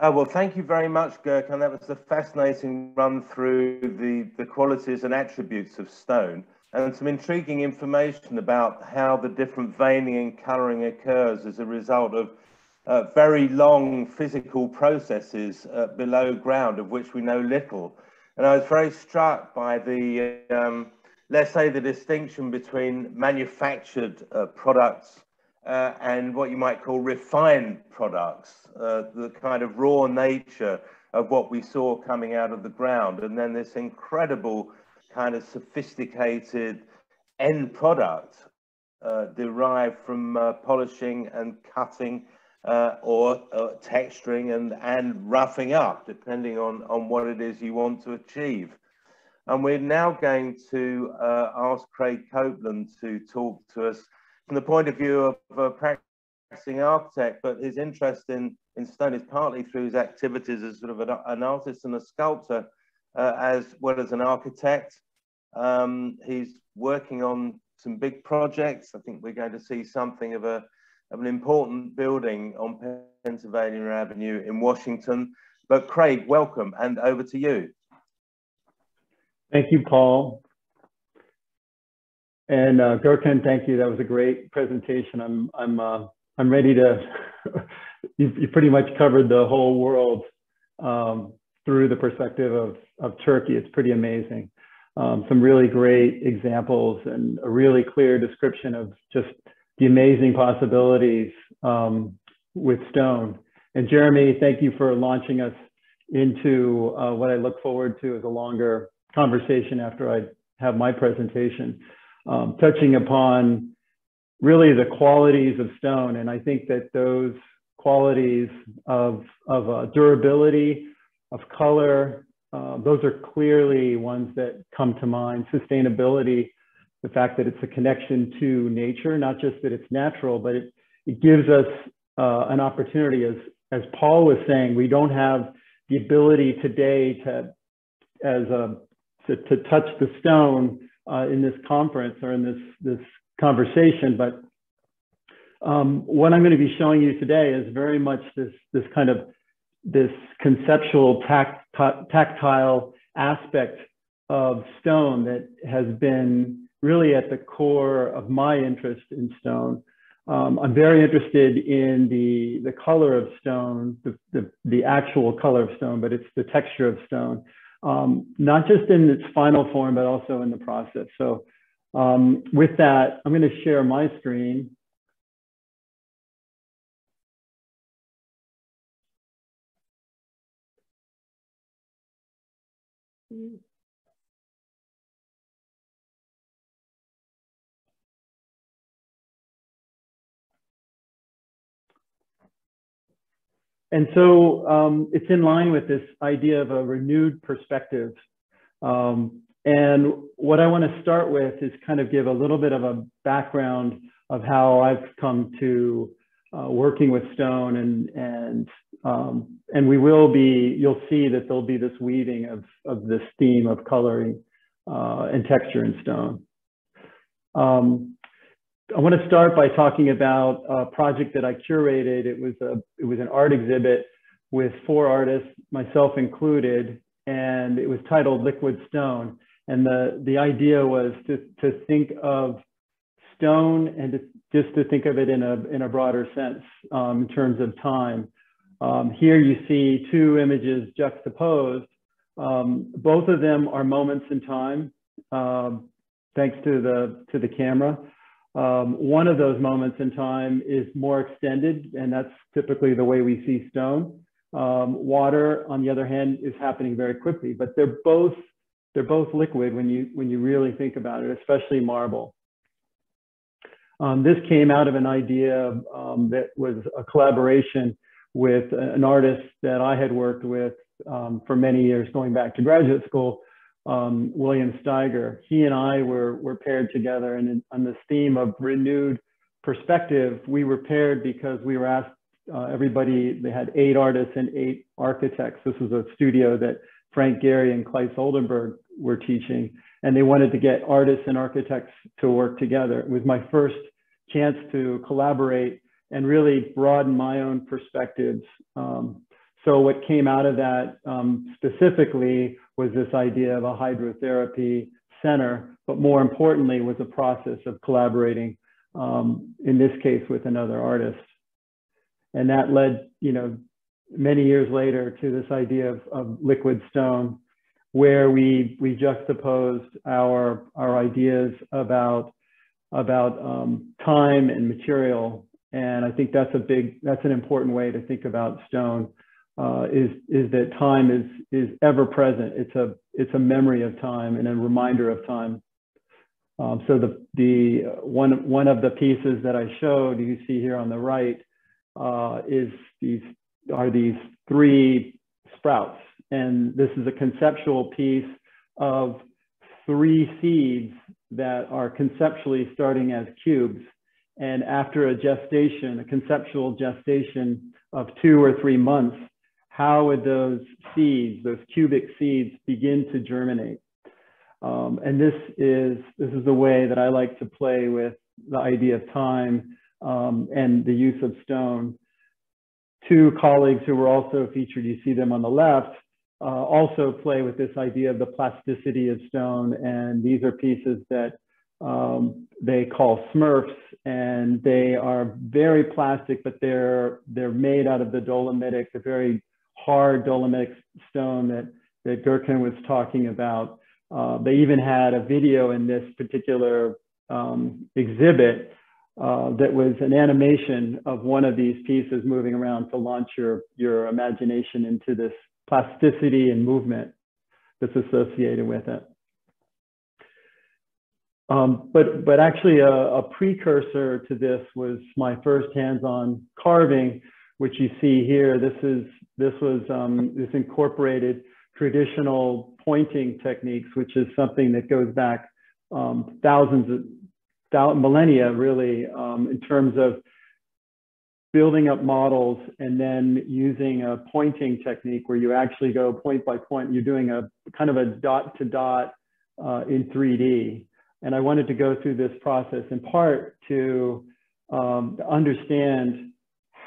Uh, well, thank you very much, Gökhan. That was a fascinating run through the, the qualities and attributes of stone and some intriguing information about how the different veining and colouring occurs as a result of uh, very long physical processes uh, below ground of which we know little. And I was very struck by the, um, let's say, the distinction between manufactured uh, products uh, and what you might call refined products, uh, the kind of raw nature of what we saw coming out of the ground. And then this incredible kind of sophisticated end product uh, derived from uh, polishing and cutting uh, or uh, texturing and, and roughing up, depending on, on what it is you want to achieve. And we're now going to ask Craig Copeland to talk to us from the point of view of a practicing architect, but his interest in, in stone is partly through his activities as sort of an, an artist and a sculptor, uh, as well as an architect. Um, he's working on some big projects. I think we're going to see something of a of an important building on Pennsylvania Avenue in Washington. But Craig, welcome and over to you. Thank you, Paul. And uh, thank you. That was a great presentation. I'm I'm uh, I'm ready to. you, you pretty much covered the whole world um, through the perspective of of Turkey. It's pretty amazing. Um, some really great examples and a really clear description of just the amazing possibilities um, with stone. And Jeremy, thank you for launching us into uh, what I look forward to as a longer conversation after I have my presentation um, touching upon really the qualities of stone. And I think that those qualities of, of uh, durability, of color, uh, those are clearly ones that come to mind. Sustainability, the fact that it's a connection to nature, not just that it's natural, but it, it gives us uh, an opportunity. As, as Paul was saying, we don't have the ability today to, as a, to, to touch the stone uh, in this conference or in this, this conversation, but um, what I'm going to be showing you today is very much this, this kind of this conceptual tact, tactile aspect of stone that has been really at the core of my interest in stone. Um, I'm very interested in the, the color of stone, the, the, the, actual color of stone, but it's the texture of stone, um, not just in its final form, but also in the process. So um, with that, I'm going to share my screen. And so um, it's in line with this idea of a renewed perspective. Um, and what I want to start with is kind of give a little bit of a background of how I've come to uh, working with stone and and um, and we will be you'll see that there'll be this weaving of of this theme of coloring uh, and texture in stone. Um, I want to start by talking about a project that I curated. It was a it was an art exhibit with four artists, myself included, and it was titled Liquid Stone. And the the idea was to to think of stone and to, just to think of it in a in a broader sense um, in terms of time. Um, here you see two images juxtaposed. Um, both of them are moments in time, um, thanks to the to the camera. Um, one of those moments in time is more extended, and that's typically the way we see stone. Um, water, on the other hand, is happening very quickly, but they're both they're both liquid when you when you really think about it, especially marble. Um, this came out of an idea um, that was a collaboration with an artist that I had worked with um, for many years, going back to graduate school, um, William Steiger. He and I were, were paired together and on this theme of renewed perspective, we were paired because we were asked, uh, everybody, they had eight artists and eight architects. This was a studio that Frank Gehry and Claes Oldenburg were teaching, and they wanted to get artists and architects to work together. It was my first chance to collaborate and really broaden my own perspectives. Um, so what came out of that um, specifically was this idea of a hydrotherapy center, but more importantly was a process of collaborating, um, in this case with another artist. And that led, you know, many years later to this idea of, of liquid stone, where we, we juxtaposed our, our ideas about, about um, time and material. And I think that's a big, that's an important way to think about stone uh, is is that time is is ever present. It's a it's a memory of time and a reminder of time. Um, so the the one one of the pieces that I showed you see here on the right uh, is these are these three sprouts, and this is a conceptual piece of three seeds that are conceptually starting as cubes, and after a gestation, a conceptual gestation of two or three months, how would those seeds, those cubic seeds, begin to germinate? Um, and this is this is the way that I like to play with the idea of time um, and the use of stone. Two colleagues who were also featured, you see them on the left, uh, also play with this idea of the plasticity of stone. And these are pieces that um, they call Smurfs, and they are very plastic, but they're they're made out of the dolomitic, the very hard dolomitic stone that, that Gökhan was talking about. Uh, they even had a video in this particular um, exhibit uh, that was an animation of one of these pieces moving around to launch your, your imagination into this plasticity and movement that's associated with it. Um, but, but actually a, a, precursor to this was my first hands-on carving, which you see here. This is this was um, this incorporated traditional pointing techniques, which is something that goes back um, thousands of millennia, really, um, in terms of building up models and then using a pointing technique where you actually go point by point. You're doing a kind of a dot to dot uh, in 3D. And I wanted to go through this process in part to um, understand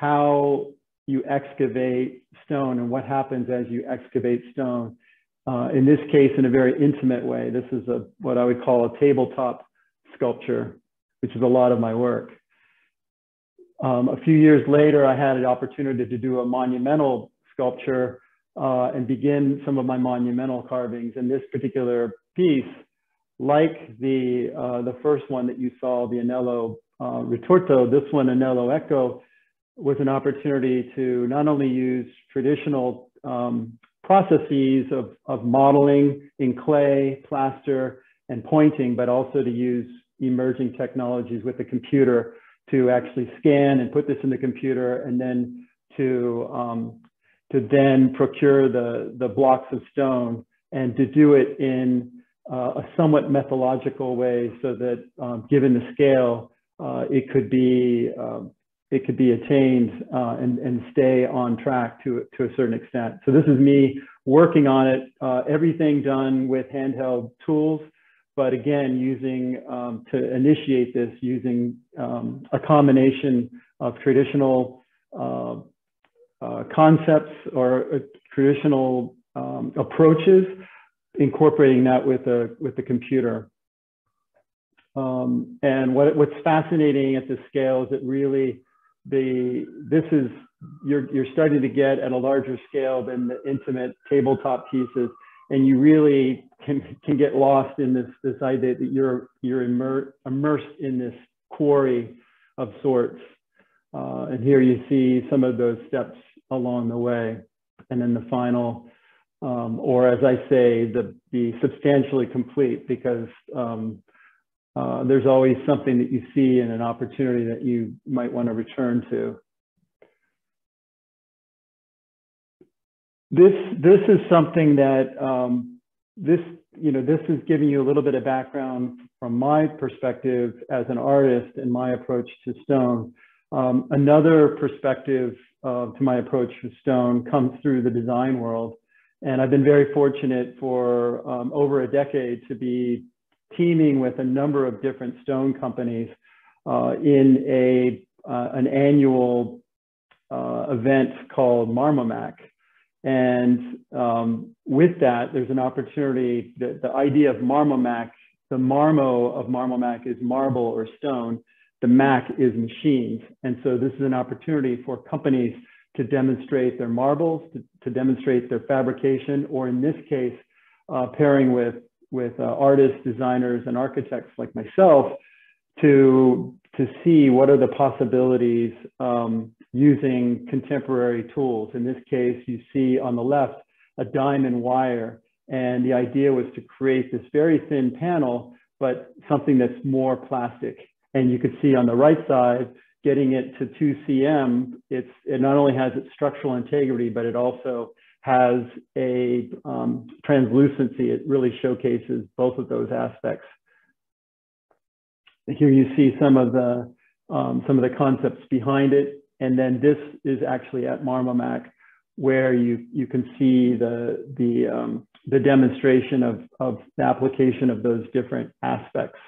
how you excavate stone and what happens as you excavate stone. Uh, in this case, in a very intimate way. This is a, what I would call a tabletop sculpture, which is a lot of my work. Um, a few years later, I had an opportunity to do a monumental sculpture uh, and begin some of my monumental carvings. And this particular piece, like the, uh, the first one that you saw, the Anello uh, Ritorto, this one, Anello Echo, was an opportunity to not only use traditional um, processes of, of modeling in clay, plaster, and pointing, but also to use emerging technologies with the computer to actually scan and put this in the computer and then to, um, to then procure the, the blocks of stone and to do it in uh, a somewhat methodological way so that um, given the scale, uh, it could be um, it could be attained uh, and, and stay on track to, to a certain extent. So this is me working on it, uh, everything done with handheld tools, but again, using um, to initiate this using um, a combination of traditional uh, uh concepts or uh, traditional um, approaches, incorporating that with a with the computer. Um, and what, what's fascinating at this scale is it really the this is you're you're starting to get at a larger scale than the intimate tabletop pieces and you really can can get lost in this this idea that you're you're immer, immersed in this quarry of sorts. Uh, and here you see some of those steps along the way. And then the final um, or as I say the the substantially complete because um, uh, there's always something that you see and an opportunity that you might want to return to. This, this is something that um, this, you know, this is giving you a little bit of background from my perspective as an artist and my approach to stone. Um, another perspective uh, to my approach to stone comes through the design world. And I've been very fortunate for um, over a decade to be teaming with a number of different stone companies uh, in a, uh, an annual uh, event called Marmomac. And um, with that, there's an opportunity, the, the idea of Marmomac, the marmo of Marmomac is marble or stone, the Mac is machines. And so this is an opportunity for companies to demonstrate their marbles, to, to demonstrate their fabrication, or in this case, uh, pairing with with uh, artists, designers, and architects like myself to to see what are the possibilities um, using contemporary tools. In this case, you see on the left a diamond wire, and the idea was to create this very thin panel, but something that's more plastic. And you could see on the right side, getting it to 2 cm, it's, it not only has its structural integrity, but it also has a um, translucency. It really showcases both of those aspects. Here you see some of the um, some of the concepts behind it, and then this is actually at Marmomac, where you you can see the the um, the demonstration of of the application of those different aspects.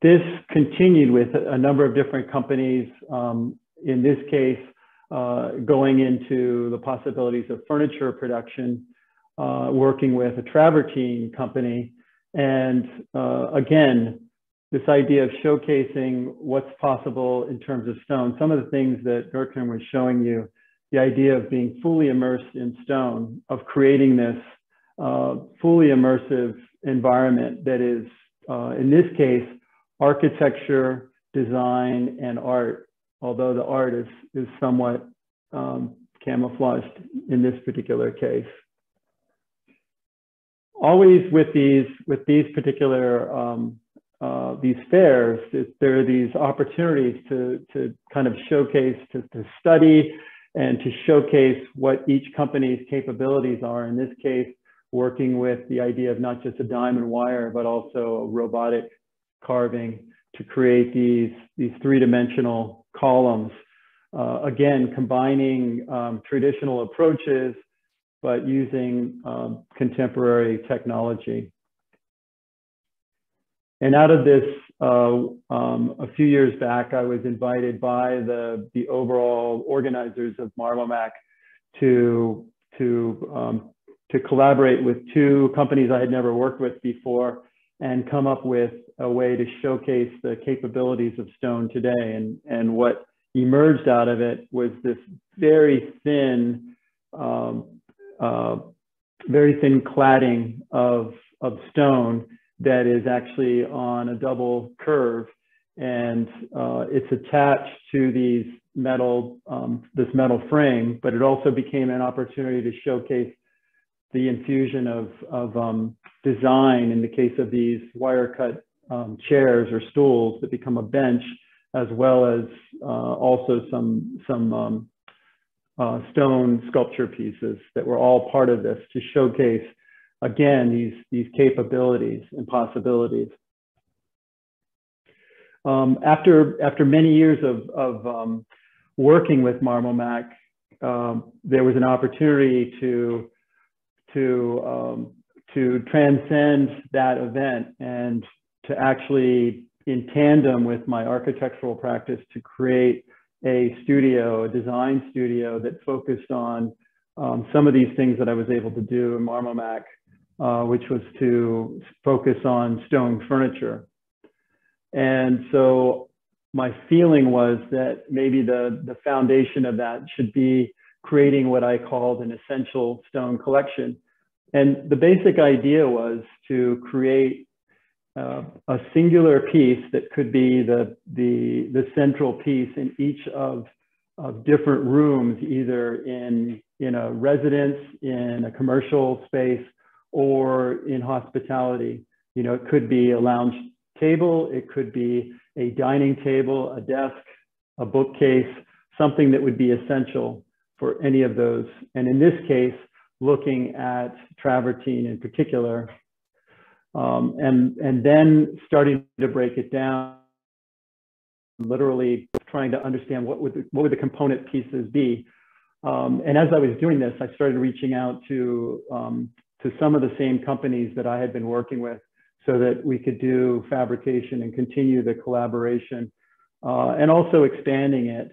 This continued with a number of different companies. Um, in this case, uh, going into the possibilities of furniture production, uh, working with a travertine company. And uh, again, this idea of showcasing what's possible in terms of stone. Some of the things that Bertrand was showing you, the idea of being fully immersed in stone, of creating this uh, fully immersive environment that is, uh, in this case, architecture, design, and art although the art is, is somewhat um, camouflaged in this particular case. Always with these, with these particular, um, uh, these fairs, there are these opportunities to, to kind of showcase, to, to study and to showcase what each company's capabilities are. In this case, working with the idea of not just a diamond wire, but also a robotic carving to create these, these three-dimensional columns. Uh, again, combining um, traditional approaches, but using um, contemporary technology. And out of this, uh, um, a few years back, I was invited by the, the overall organizers of Marmomac to, to, um, to collaborate with two companies I had never worked with before and come up with a way to showcase the capabilities of stone today. And, and what emerged out of it was this very thin, um, uh, very thin cladding of, of stone that is actually on a double curve and uh, it's attached to these metal, um, this metal frame, but it also became an opportunity to showcase the infusion of, of um, design in the case of these wire cut um, chairs or stools that become a bench, as well as uh, also some, some um, uh, stone sculpture pieces that were all part of this to showcase again, these, these capabilities and possibilities. Um, after, after many years of, of um, working with Marmomac, um, there was an opportunity to, to, um, to transcend that event and to actually, in tandem with my architectural practice, to create a studio, a design studio that focused on um, some of these things that I was able to do in Marmomac uh, which was to focus on stone furniture. And so my feeling was that maybe the, the foundation of that should be creating what I called an essential stone collection. And the basic idea was to create uh, a singular piece that could be the, the, the central piece in each of, of different rooms, either in, in a residence, in a commercial space, or in hospitality. You know, it could be a lounge table, it could be a dining table, a desk, a bookcase, something that would be essential for any of those. And in this case, looking at travertine in particular, um, and, and then starting to break it down, literally trying to understand what would the, what would the component pieces be. Um, and as I was doing this, I started reaching out to um, to some of the same companies that I had been working with so that we could do fabrication and continue the collaboration uh, and also expanding it.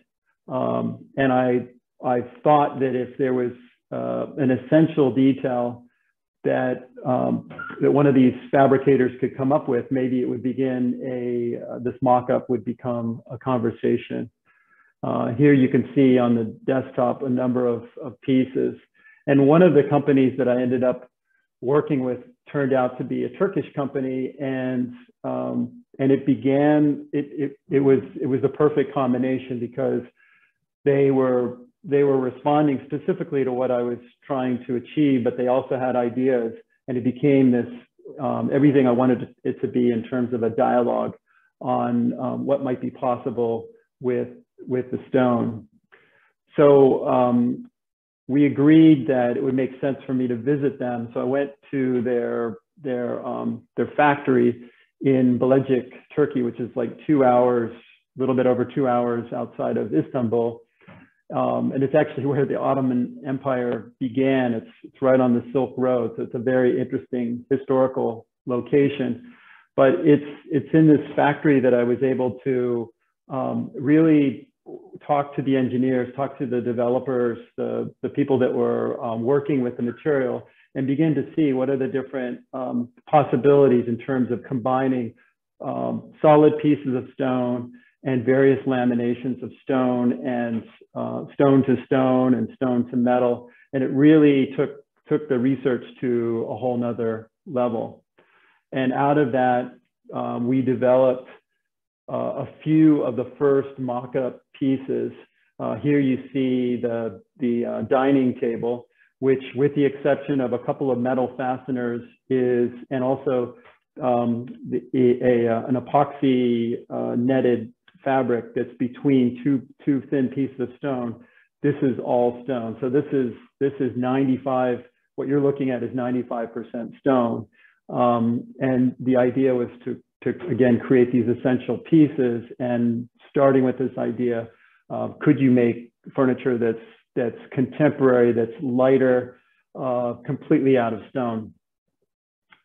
Um, and I, I thought that if there was uh, an essential detail that, um, that one of these fabricators could come up with, maybe it would begin a, uh, this mock-up would become a conversation. Uh, here you can see on the desktop a number of, of pieces. And one of the companies that I ended up working with turned out to be a Turkish company, and um, and it began. It, it it was it was a perfect combination because they were they were responding specifically to what I was trying to achieve, but they also had ideas, and it became this um, everything I wanted it to be in terms of a dialogue on um, what might be possible with with the stone. So um, we agreed that it would make sense for me to visit them. So I went to their their um, their factory in Bilecik, Turkey, which is like two hours, a little bit over two hours outside of Istanbul. Um, and it's actually where the Ottoman Empire began. It's, it's right on the Silk Road. So it's a very interesting historical location. But it's, it's in this factory that I was able to um, really talk to the engineers, talk to the developers, the, the people that were um, working with the material, and begin to see what are the different um, possibilities in terms of combining um, solid pieces of stone and various laminations of stone and uh, stone to stone and stone to metal. And it really took, took the research to a whole nother level. And out of that, um, we developed uh, a few of the first mock-up pieces. Uh, here you see the, the uh, dining table, which with the exception of a couple of metal fasteners is, and also um, the, a, a, an epoxy uh, netted fabric that's between two, two thin pieces of stone. This is all stone. So this is, this is 95, what you're looking at is 95% stone. Um, and the idea was to to again create these essential pieces and starting with this idea could you make furniture that's that's contemporary, that's lighter, uh, completely out of stone.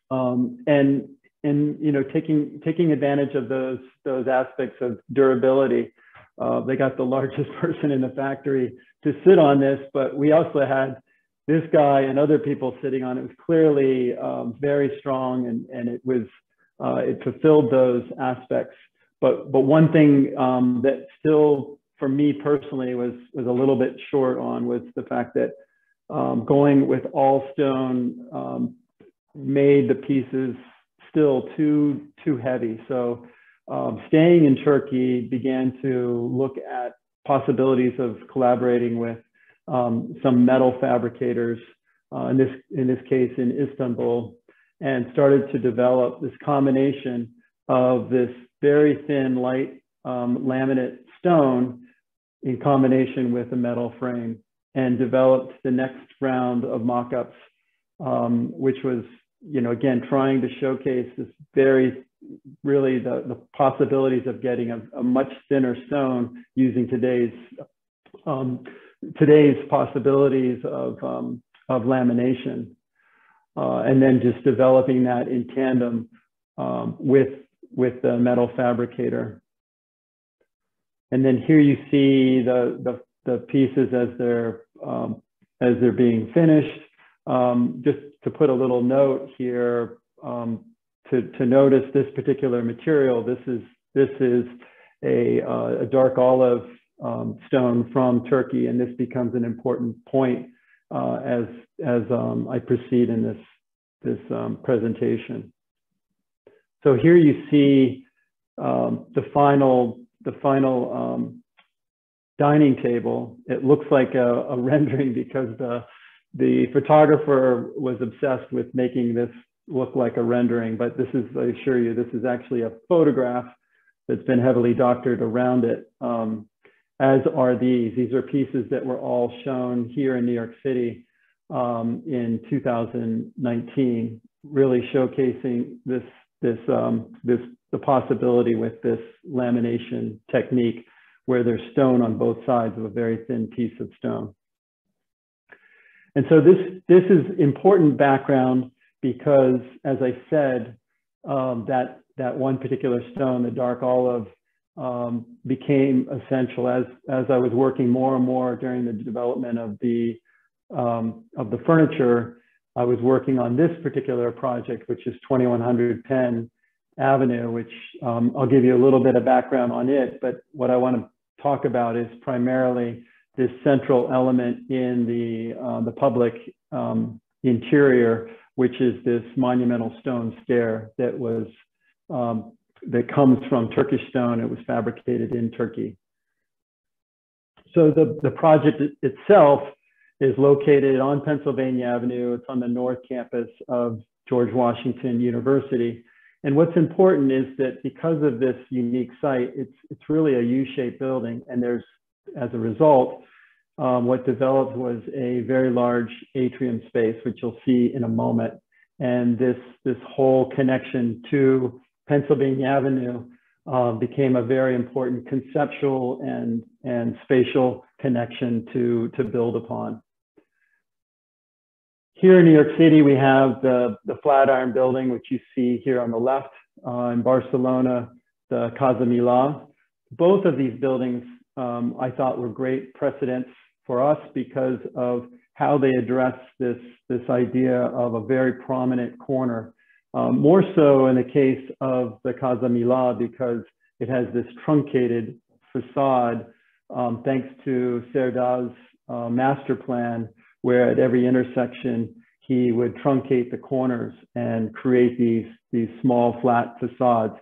Um, and and you know taking taking advantage of those those aspects of durability. Uh, they got the largest person in the factory to sit on this, but we also had this guy and other people sitting on it. Was clearly um, very strong, and and it was uh, it fulfilled those aspects. But but one thing um, that still for me personally was was a little bit short on was the fact that um, going with all stone um, made the pieces still too too heavy. So um, staying in Turkey began to look at possibilities of collaborating with um, some metal fabricators, uh, in this in this case in Istanbul, and started to develop this combination of this very thin light um, laminate stone in combination with a metal frame and developed the next round of mock-ups, um, which was, you know, again, trying to showcase this very, really the, the possibilities of getting a, a much thinner stone using today's, um, today's possibilities of, um, of lamination. Uh, and then just developing that in tandem um, with, with the metal fabricator. And then here you see the, the, the pieces as they're, um, as they're being finished. Um, just to put a little note here, um, to, to notice this particular material, this is, this is a, uh, a dark olive um, stone from Turkey, and this becomes an important point uh, as, as um, I proceed in this, this um, presentation. So here you see the final the final um, dining table, it looks like a, a, rendering because the, the photographer was obsessed with making this look like a rendering, but this is, I assure you, this is actually a photograph that's been heavily doctored around it, um, as are these. These are pieces that were all shown here in New York City um, in 2019, really showcasing this, this, um, this the possibility with this lamination technique where there's stone on both sides of a very thin piece of stone. And so this, this is important background because, as I said, um, that, that one particular stone, the dark olive, um, became essential as, as I was working more and more during the development of the, um, of the furniture. I was working on this particular project, which is 2100 Penn, Avenue, which um, I'll give you a little bit of background on it, but what I want to talk about is primarily this central element in the, uh, the public um, interior, which is this monumental stone stair that was, um, that comes from Turkish stone. It was fabricated in Turkey. So the, the project itself is located on Pennsylvania Avenue. It's on the north campus of George Washington University. And what's important is that because of this unique site, it's, it's really a U-shaped building. And there's, as a result, um, what developed was a very large atrium space, which you'll see in a moment. And this, this whole connection to Pennsylvania Avenue uh, became a very important conceptual and, and spatial connection to, to build upon. Here in New York City, we have the, the Flatiron building, which you see here on the left. Uh, in Barcelona, the Casa Milà. Both of these buildings um, I thought were great precedents for us because of how they address this, this idea of a very prominent corner. Um, more so in the case of the Casa Milà because it has this truncated facade um, thanks to Cerdà's uh, master plan where at every intersection, he would truncate the corners and create these, these small flat facades.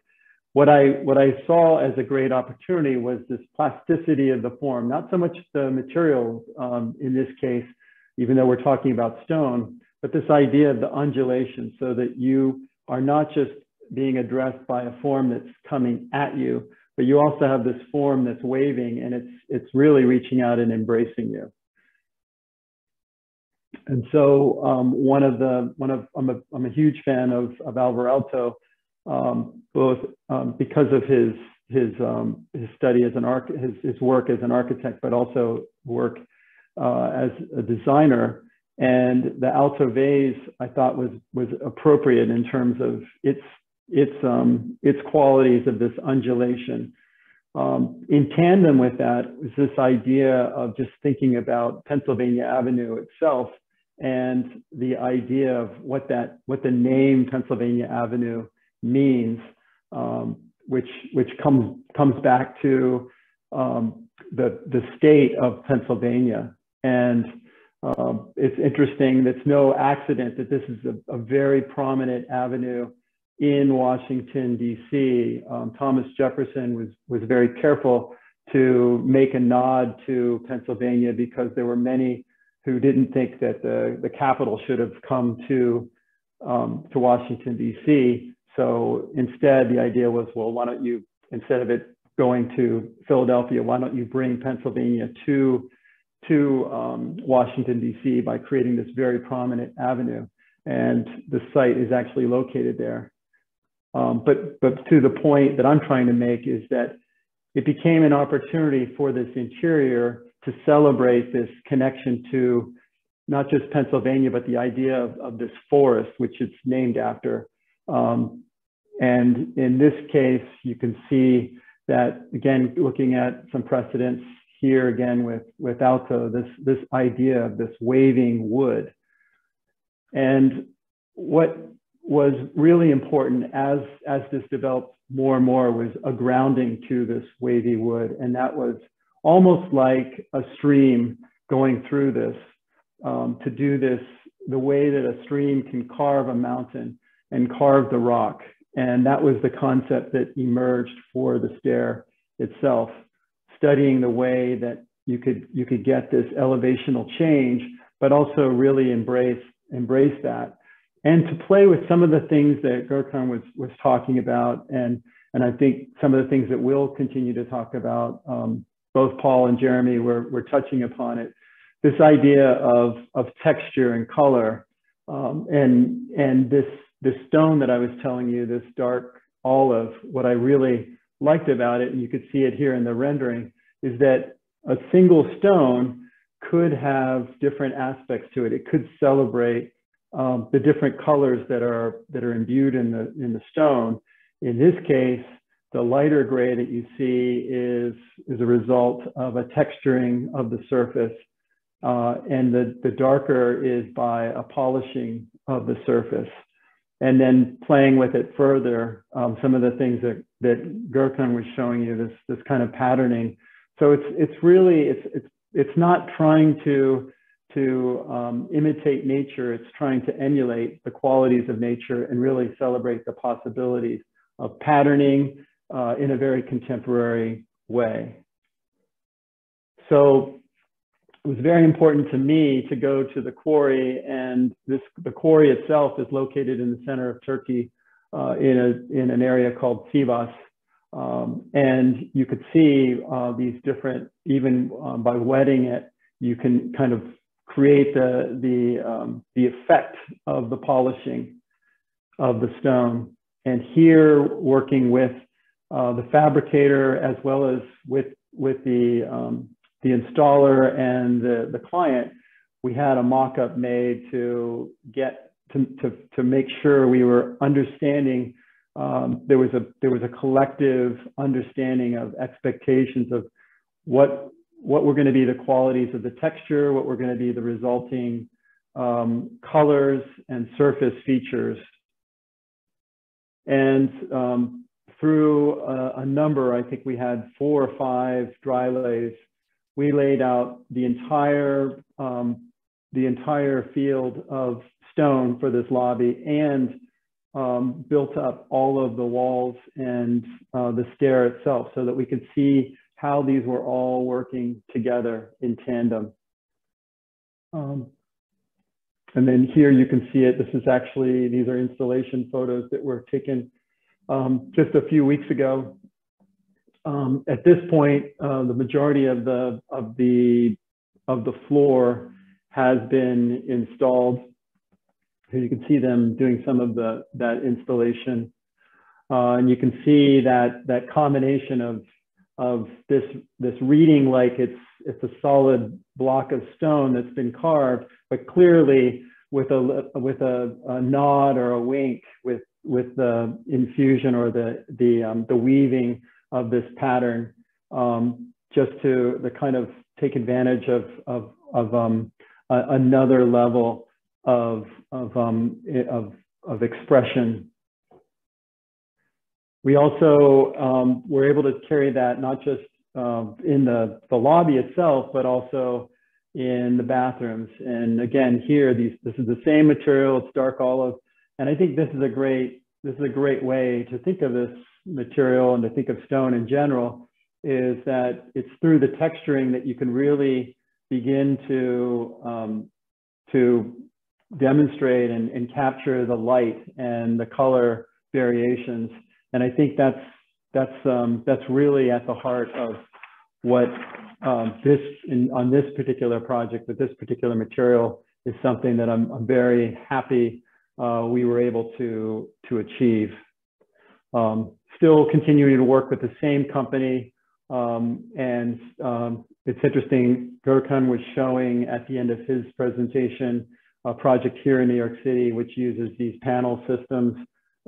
What I, what I saw as a great opportunity was this plasticity of the form, not so much the materials um, in this case, even though we're talking about stone, but this idea of the undulation so that you are not just being addressed by a form that's coming at you, but you also have this form that's waving and it's, it's really reaching out and embracing you. And so um, one of the one of I'm a I'm a huge fan of of Alvar Aalto, um, both um, because of his his um, his study as an arch his, his work as an architect, but also work uh, as a designer. And the Aalto vase I thought was was appropriate in terms of its its um, its qualities of this undulation. Um, in tandem with that was this idea of just thinking about Pennsylvania Avenue itself and the idea of what that what the name Pennsylvania Avenue means, um, which which comes comes back to um, the the state of Pennsylvania. And um, it's interesting. It's no accident that this is a, a very prominent avenue in Washington, D.C. Um, Thomas Jefferson was, was very careful to make a nod to Pennsylvania because there were many who didn't think that the, the capital should have come to, um, to Washington, D.C. So instead, the idea was, well, why don't you, instead of it going to Philadelphia, why don't you bring Pennsylvania to, to um, Washington, D.C. by creating this very prominent avenue? And the site is actually located there. Um, but, but to the point that I'm trying to make is that it became an opportunity for this interior to celebrate this connection to not just Pennsylvania, but the idea of, of this forest, which it's named after. Um, and in this case, you can see that, again, looking at some precedents here again with, with Aalto, this, this idea of this waving wood. And what was really important as, as this developed more and more was a grounding to this wavy wood. And that was almost like a stream going through this um, to do this the way that a stream can carve a mountain and carve the rock. And that was the concept that emerged for the stair itself, studying the way that you could, you could get this elevational change, but also really embrace, embrace that and to play with some of the things that Gökhan was, was talking about. And, and I think some of the things that we'll continue to talk about, um, both Paul and Jeremy were, were touching upon it. This idea of, of texture and color um, and, and this, this stone that I was telling you, this dark olive, what I really liked about it, and you could see it here in the rendering, is that a single stone could have different aspects to it. It could celebrate um, the different colors that are that are imbued in the in the stone. In this case, the lighter gray that you see is is a result of a texturing of the surface, uh, and the the darker is by a polishing of the surface. And then playing with it further, um, some of the things that that Gökhan was showing you, this this kind of patterning. So it's it's really it's it's it's not trying to to um, imitate nature. It's trying to emulate the qualities of nature and really celebrate the possibilities of patterning uh, in a very contemporary way. So it was very important to me to go to the quarry and this, the quarry itself is located in the center of Turkey uh, in, a, in an area called Sivas. Um, and you could see uh, these different, even um, by wetting it, you can kind of create the, the, um, the effect of the polishing of the stone. And here, working with uh, the fabricator as well as with, with the, um, the installer and the, the client, we had a mock-up made to get to, to, to make sure we were understanding um, there was a there was a collective understanding of expectations of what what were going to be the qualities of the texture, what were going to be the resulting um, colors and surface features. And um, through a, a, number, I think we had four or five dry lays, we laid out the entire, um, the entire field of stone for this lobby and um, built up all of the walls and uh, the stair itself so that we could see how these were all working together in tandem. Um, and then here you can see it. This is actually, these are installation photos that were taken um, just a few weeks ago. Um, at this point, uh, the majority of the, of, the, of the floor has been installed. Here you can see them doing some of the, that installation. Uh, and you can see that that combination of of this this reading like it's it's a solid block of stone that's been carved, but clearly with a with a, a nod or a wink with with the infusion or the the um, the weaving of this pattern, um, just to the kind of take advantage of of of um, another level of of um, of of expression. We also um, were able to carry that not just um, in the, the lobby itself, but also in the bathrooms. And again, here, these, this is the same material, it's dark olive. And I think this is a great, this is a great way to think of this material and to think of stone in general, is that it's through the texturing that you can really begin to, um, to demonstrate and, and capture the light and the color variations. And I think that's that's um, that's really at the heart of what um, this in, on this particular project with this particular material is something that I'm, I'm very happy uh, we were able to to achieve. Um, still continuing to work with the same company, um, and um, it's interesting. Gökhan was showing at the end of his presentation a project here in New York City which uses these panel systems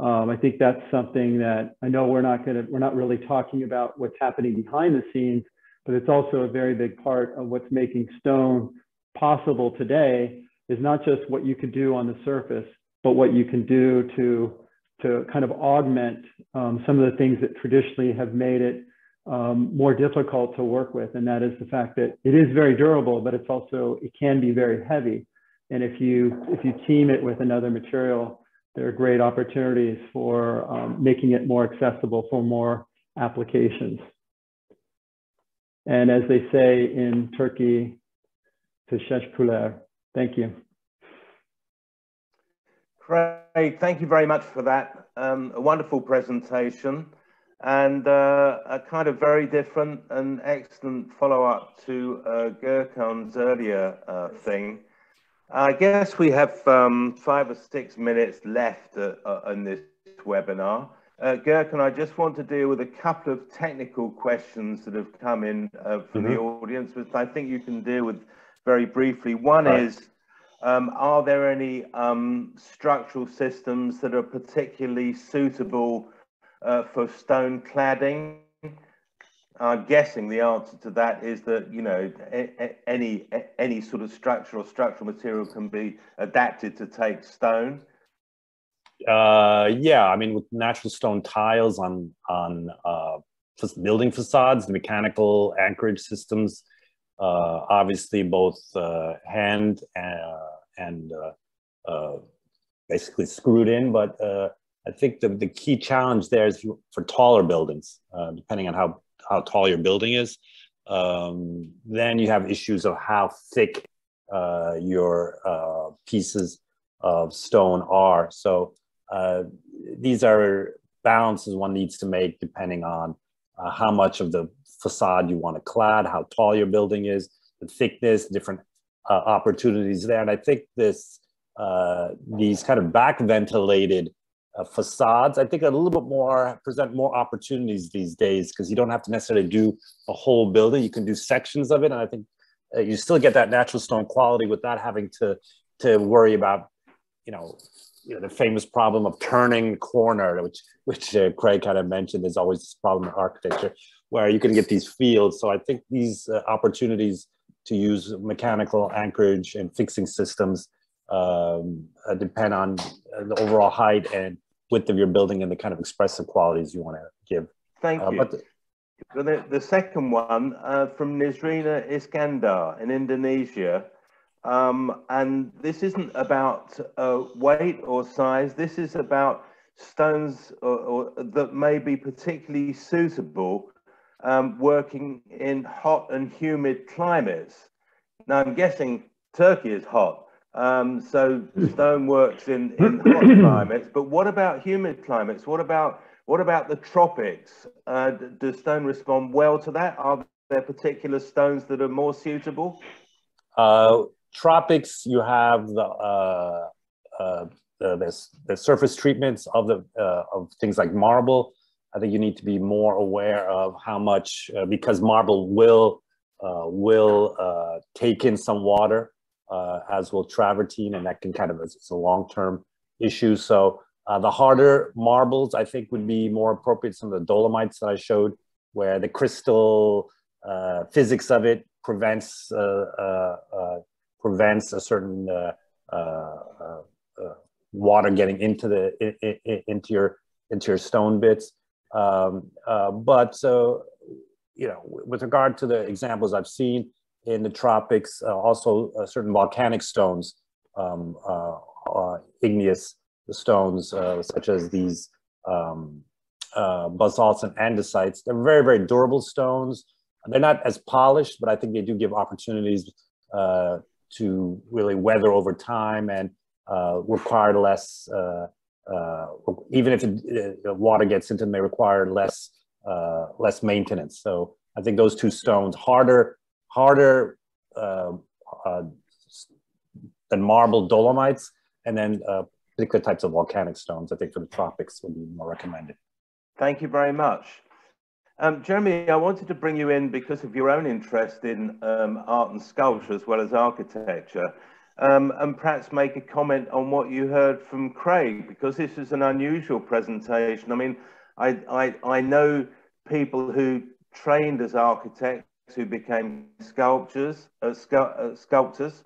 um, I think that's something that I know we're not going to, we're not really talking about what's happening behind the scenes, but it's also a very big part of what's making stone possible today is not just what you can do on the surface, but what you can do to, to kind of augment um, some of the things that traditionally have made it um, more difficult to work with. And that is the fact that it is very durable, but it's also, it can be very heavy. And if you, if you team it with another material, there are great opportunities for um, making it more accessible for more applications. And as they say in Turkey, teşekkürler. Thank you. Craig, thank you very much for that. Um, a wonderful presentation and uh, a kind of very different and excellent follow-up to uh, Gökhan's earlier uh, thing. I guess we have um, five or six minutes left uh, uh, this webinar. Uh, I just want to deal with a couple of technical questions that have come in uh, from mm -hmm. the mm-hmm. audience, which I think you can deal with very briefly. One right. is, um, are there any um, structural systems that are particularly suitable uh, for stone cladding? I'm guessing the answer to that is that you know any any sort of structure or structural material can be adapted to take stone. Uh, yeah, I mean with natural stone tiles on on uh, building facades, the mechanical anchorage systems, uh, obviously both uh, hand uh, and, and uh, basically screwed in, but I think the, the key challenge there is for taller buildings, depending on how how tall your building is. Um, then you have issues of how thick uh, your uh, pieces of stone are. So uh, these are balances one needs to make depending on uh, how much of the facade you want to clad, how tall your building is, the thickness, different uh, opportunities there. And I think this uh, these kind of back ventilated uh, facades, I think a little bit more present more opportunities these days because you don't have to necessarily do a whole building. You can do sections of it, and I think uh, you still get that natural stone quality without having to to worry about, you know, you know the famous problem of turning corner, which which uh, Craig kind of mentioned. There's always this problem in architecture where you can get these fields. So I think these uh, opportunities to use mechanical anchorage and fixing systems um, uh, depend on the overall height and width of your building and the kind of expressive qualities you want to give. Thank uh, you. But the, the, the, second one uh, from Nizrina Iskandar in Indonesia. Um, and this isn't about uh, weight or size. This is about stones or, or, that may be particularly suitable um, working in hot and humid climates. Now, I'm guessing Turkey is hot. Um, so stone works in, in hot climates, but what about humid climates? What about what about the tropics? Uh, does stone respond well to that? Are there particular stones that are more suitable? Uh, tropics, you have the uh, uh uh, there's, the surface treatments of the uh, of things like marble. I think you need to be more aware of how much uh, because marble will uh, will uh, take in some water, uh, as will travertine, and that can kind of it's a long term issue. So uh, the harder marbles, I think, would be more appropriate. Some of the dolomites that I showed, where the crystal uh, physics of it prevents uh, prevents a certain water getting into the into your into your stone bits. Um, uh, but so you know, with regard to the examples I've seen in the tropics, uh, also uh, certain volcanic stones, um, uh, uh, igneous stones, such as these um, basalts and andesites. They're very, very durable stones. They're not as polished, but I think they do give opportunities to really weather over time and uh, require less, uh, uh, even if it, water gets into them, they require less, uh, less maintenance. So I think those two stones, harder, harder than marble dolomites, and then particular types of volcanic stones, I think for the tropics would be more recommended. Thank you very much. Um, Jeremy, I wanted to bring you in because of your own interest in um, art and sculpture as well as architecture um, and perhaps make a comment on what you heard from Craig, because this is an unusual presentation. I mean, I, I, I know people who trained as architects who became sculptors, uh, uh, sculptors,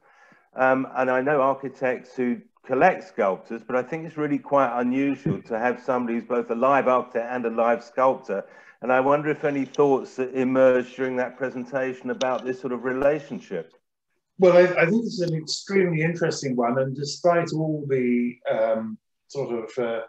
um, and I know architects who collect sculptors, but I think it's really quite unusual to have somebody who's both a live architect and a live sculptor. And I wonder if any thoughts emerged during that presentation about this sort of relationship. Well, I, I, think it's an extremely interesting one, and despite all the um, sort of uh,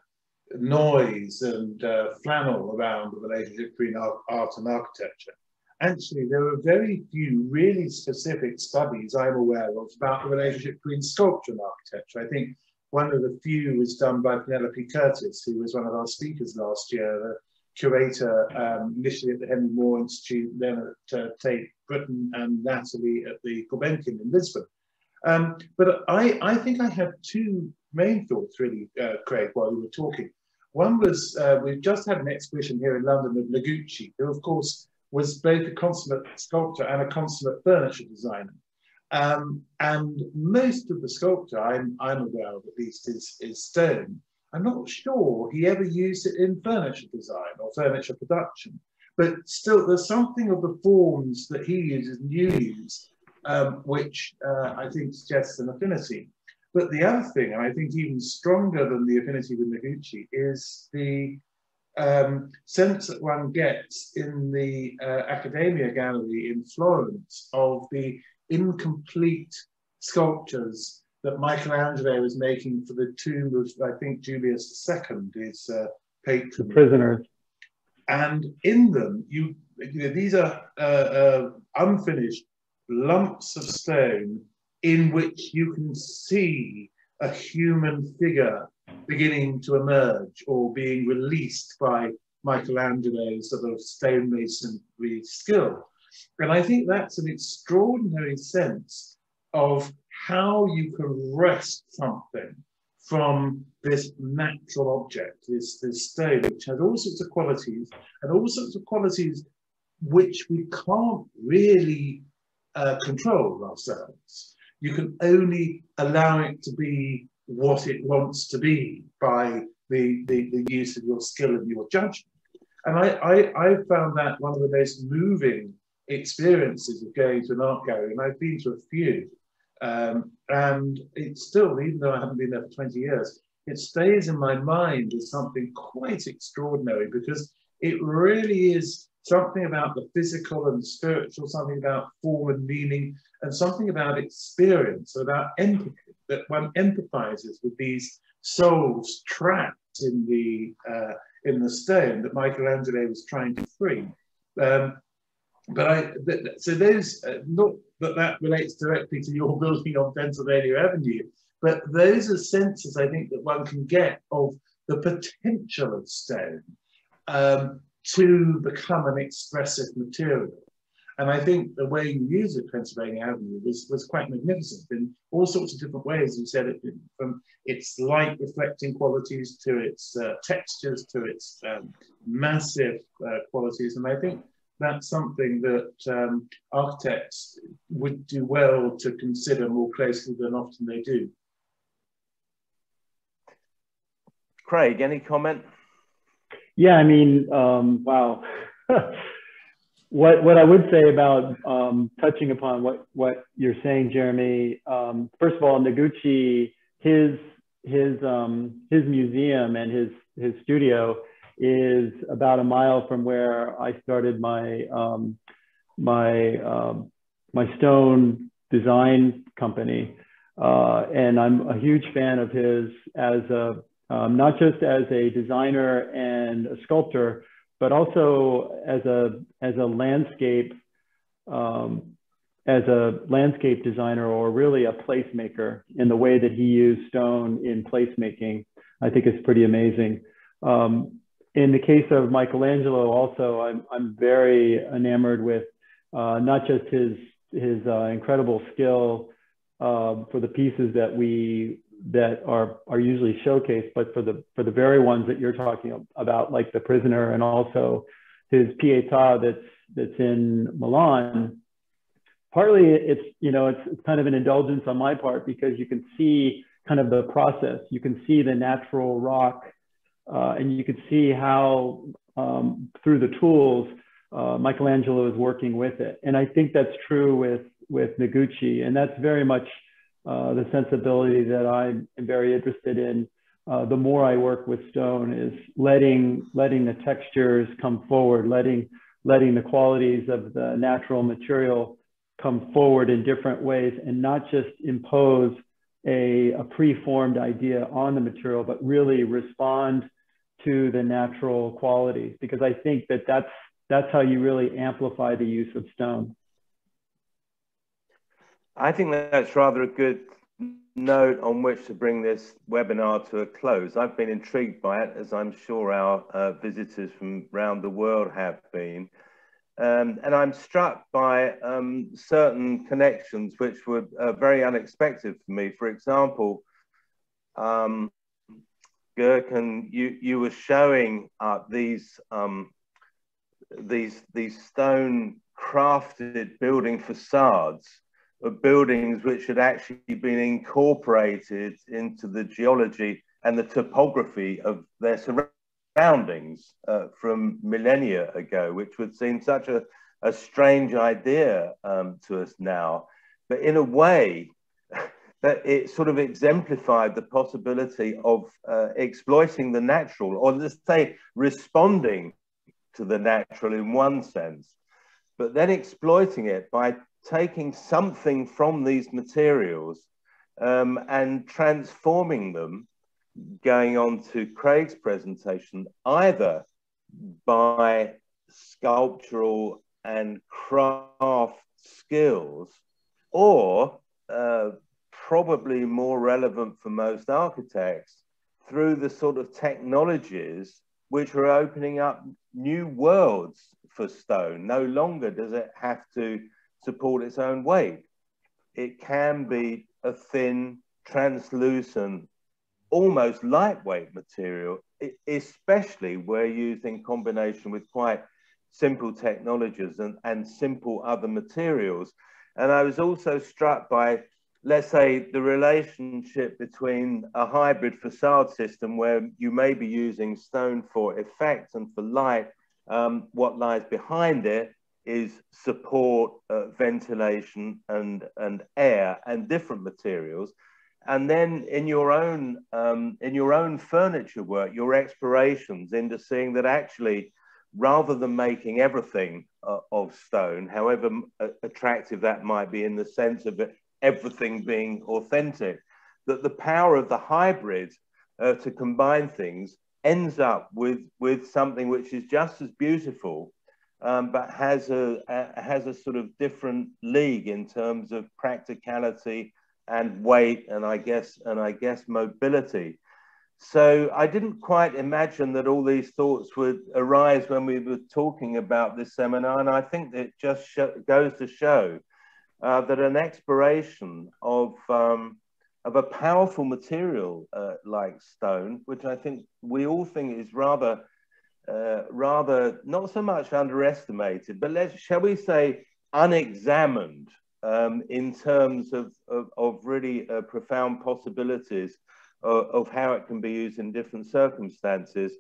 noise and uh, flannel around the relationship between art, art, and architecture, actually there are very few really specific studies I'm aware of about the relationship between sculpture and architecture. I think one of the few was done by Penelope Curtis, who was one of our speakers last year, curator um, initially at the Henry Moore Institute, then at uh, Tate Britain, and Natalie at the Gulbenkian in Lisbon. Um, but I, I think I have two main thoughts really, uh, Craig, while we were talking. One was uh, we've just had an exhibition here in London of Noguchi, who of course was both a consummate sculptor and a consummate furniture designer. Um, and most of the sculpture I'm, I'm aware of at least is, is stone. I'm not sure he ever used it in furniture design or furniture production, but still there's something of the forms that he uses and you use, um, which uh, I think suggests an affinity. But the other thing, and I think even stronger than the affinity with Noguchi, is the um, sense that one gets in the uh, Accademia Gallery in Florence of the incomplete sculptures that Michelangelo was making for the tomb of, I think, Julius II, his uh, patron. The prisoners. And in them, you, you know, these are uh, uh, unfinished lumps of stone in which you can see a human figure beginning to emerge or being released by Michelangelo's sort of stonemasonry skill. And I think that's an extraordinary sense of how you can wrest something from this natural object, this, this stone, which has all sorts of qualities and all sorts of qualities which we can't really uh, control ourselves. You can only allow it to be what it wants to be by the, the, the use of your skill and your judgment. And I, I, I found that one of the most moving experiences of going to an art gallery, and I've been to a few, um, and it's still, even though I haven't been there for 20 years, it stays in my mind as something quite extraordinary because it really is something about the physical and the spiritual, something about form and meaning, and something about experience, about empathy, that one empathizes with these souls trapped in the uh, in the stone that Michelangelo was trying to free. Um, but I, so those, uh, not that that relates directly to your building on Pennsylvania Avenue, but those are senses I think that one can get of the potential of stone um, to become an expressive material. And I think the way you use it, Pennsylvania Avenue, was, was quite magnificent in all sorts of different ways. You said it from its light reflecting qualities to its uh, textures to its um, massive uh, qualities. And I think that's something that um, architects would do well to consider more closely than often they do. Craig, any comment? Yeah, I mean, um, wow. what what I would say about um, touching upon what what you're saying, Jeremy. Um, first of all, Noguchi, his his um, his museum and his his studio is about a mile from where I started my um, my um, my stone design company, uh, and I'm a huge fan of his as a um, not just as a designer and a sculptor, but also as a as a landscape um, as a landscape designer or really a placemaker in the way that he used stone in placemaking. I think is pretty amazing. Um, in the case of Michelangelo, also, I'm, I'm very enamored with uh, not just his his uh, incredible skill uh, for the pieces that we that are are usually showcased, but for the for the very ones that you're talking about, like the prisoner and also his Pietà that's that's in Milan. Partly, it's you know it's, it's kind of an indulgence on my part because you can see kind of the process. You can see the natural rock, uh, and you can see how um, through the tools uh, Michelangelo is working with it. And I think that's true with with Noguchi, and that's very much uh, the sensibility that I'm very interested in. Uh, the more I work with stone is letting letting the textures come forward, letting letting the qualities of the natural material come forward in different ways, and not just impose a, a preformed idea on the material, but really respond to the natural qualities. Because I think that that's that's how you really amplify the use of stone. I think that's rather a good note on which to bring this webinar to a close. I've been intrigued by it, as I'm sure our uh, visitors from around the world have been. Um, and I'm struck by um, certain connections which were uh, very unexpected for me. For example, um, Gökhan, you, you were showing uh, these, um, these, these stone crafted building facades of buildings which had actually been incorporated into the geology and the topography of their surroundings uh, from millennia ago, which would seem such a, a strange idea um, to us now. But in a way, that it sort of exemplified the possibility of uh, exploiting the natural, or let's say responding to the natural in one sense, but then exploiting it by taking something from these materials um, and transforming them, going on to Craig's presentation, either by sculptural and craft skills, or uh, probably more relevant for most architects, through the sort of technologies which are opening up new worlds for stone. No longer does it have to support its own weight. It can be a thin, translucent, almost lightweight material, especially where used in combination with quite simple technologies and, and simple other materials. And I was also struck by, let's say, the relationship between a hybrid facade system where you may be using stone for effect and for light, um, what lies behind it, is support uh, ventilation and, and air and different materials. And then in your own um, in your own furniture work, your explorations into seeing that actually, rather than making everything uh, of stone, however uh, attractive that might be in the sense of it, everything being authentic, that the power of the hybrid uh, to combine things ends up with with something which is just as beautiful um, but has a, a, has a sort of different league in terms of practicality and weight, and I guess and I guess mobility. so I didn't quite imagine that all these thoughts would arise when we were talking about this seminar. And I think it just goes to show uh, that an exploration of, um, of a powerful material uh, like stone, which I think we all think is rather, uh, rather not so much underestimated, but let's, shall we say, unexamined um, in terms of, of, of really uh, profound possibilities of, of, how it can be used in different circumstances.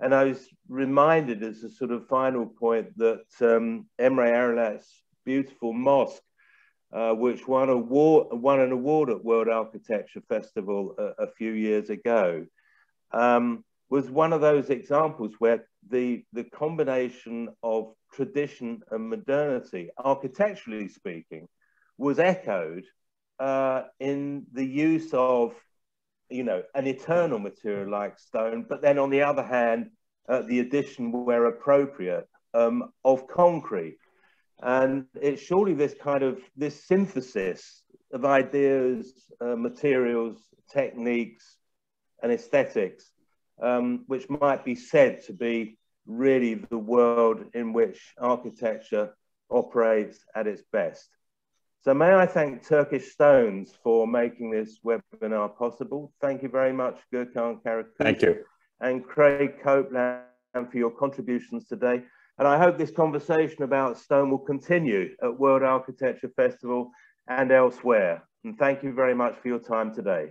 And I was reminded as a sort of final point that um, Emre Arolat's beautiful mosque, uh, which won, award, won an award at World Architecture Festival a, a few years ago, um, was one of those examples where the, the combination of tradition and modernity, architecturally speaking, was echoed uh, in the use of, you know, an eternal material like stone, but then on the other hand, uh, the addition where appropriate um, of concrete. And it's surely this kind of, this synthesis of ideas, uh, materials, techniques, and aesthetics, um, which might be said to be really the world in which architecture operates at its best. So may I thank Turkish Stones for making this webinar possible. Thank you very much, Gökhan Karakuş. Thank you. And Craig Copeland for your contributions today. And I hope this conversation about stone will continue at World Architecture Festival and elsewhere. And thank you very much for your time today.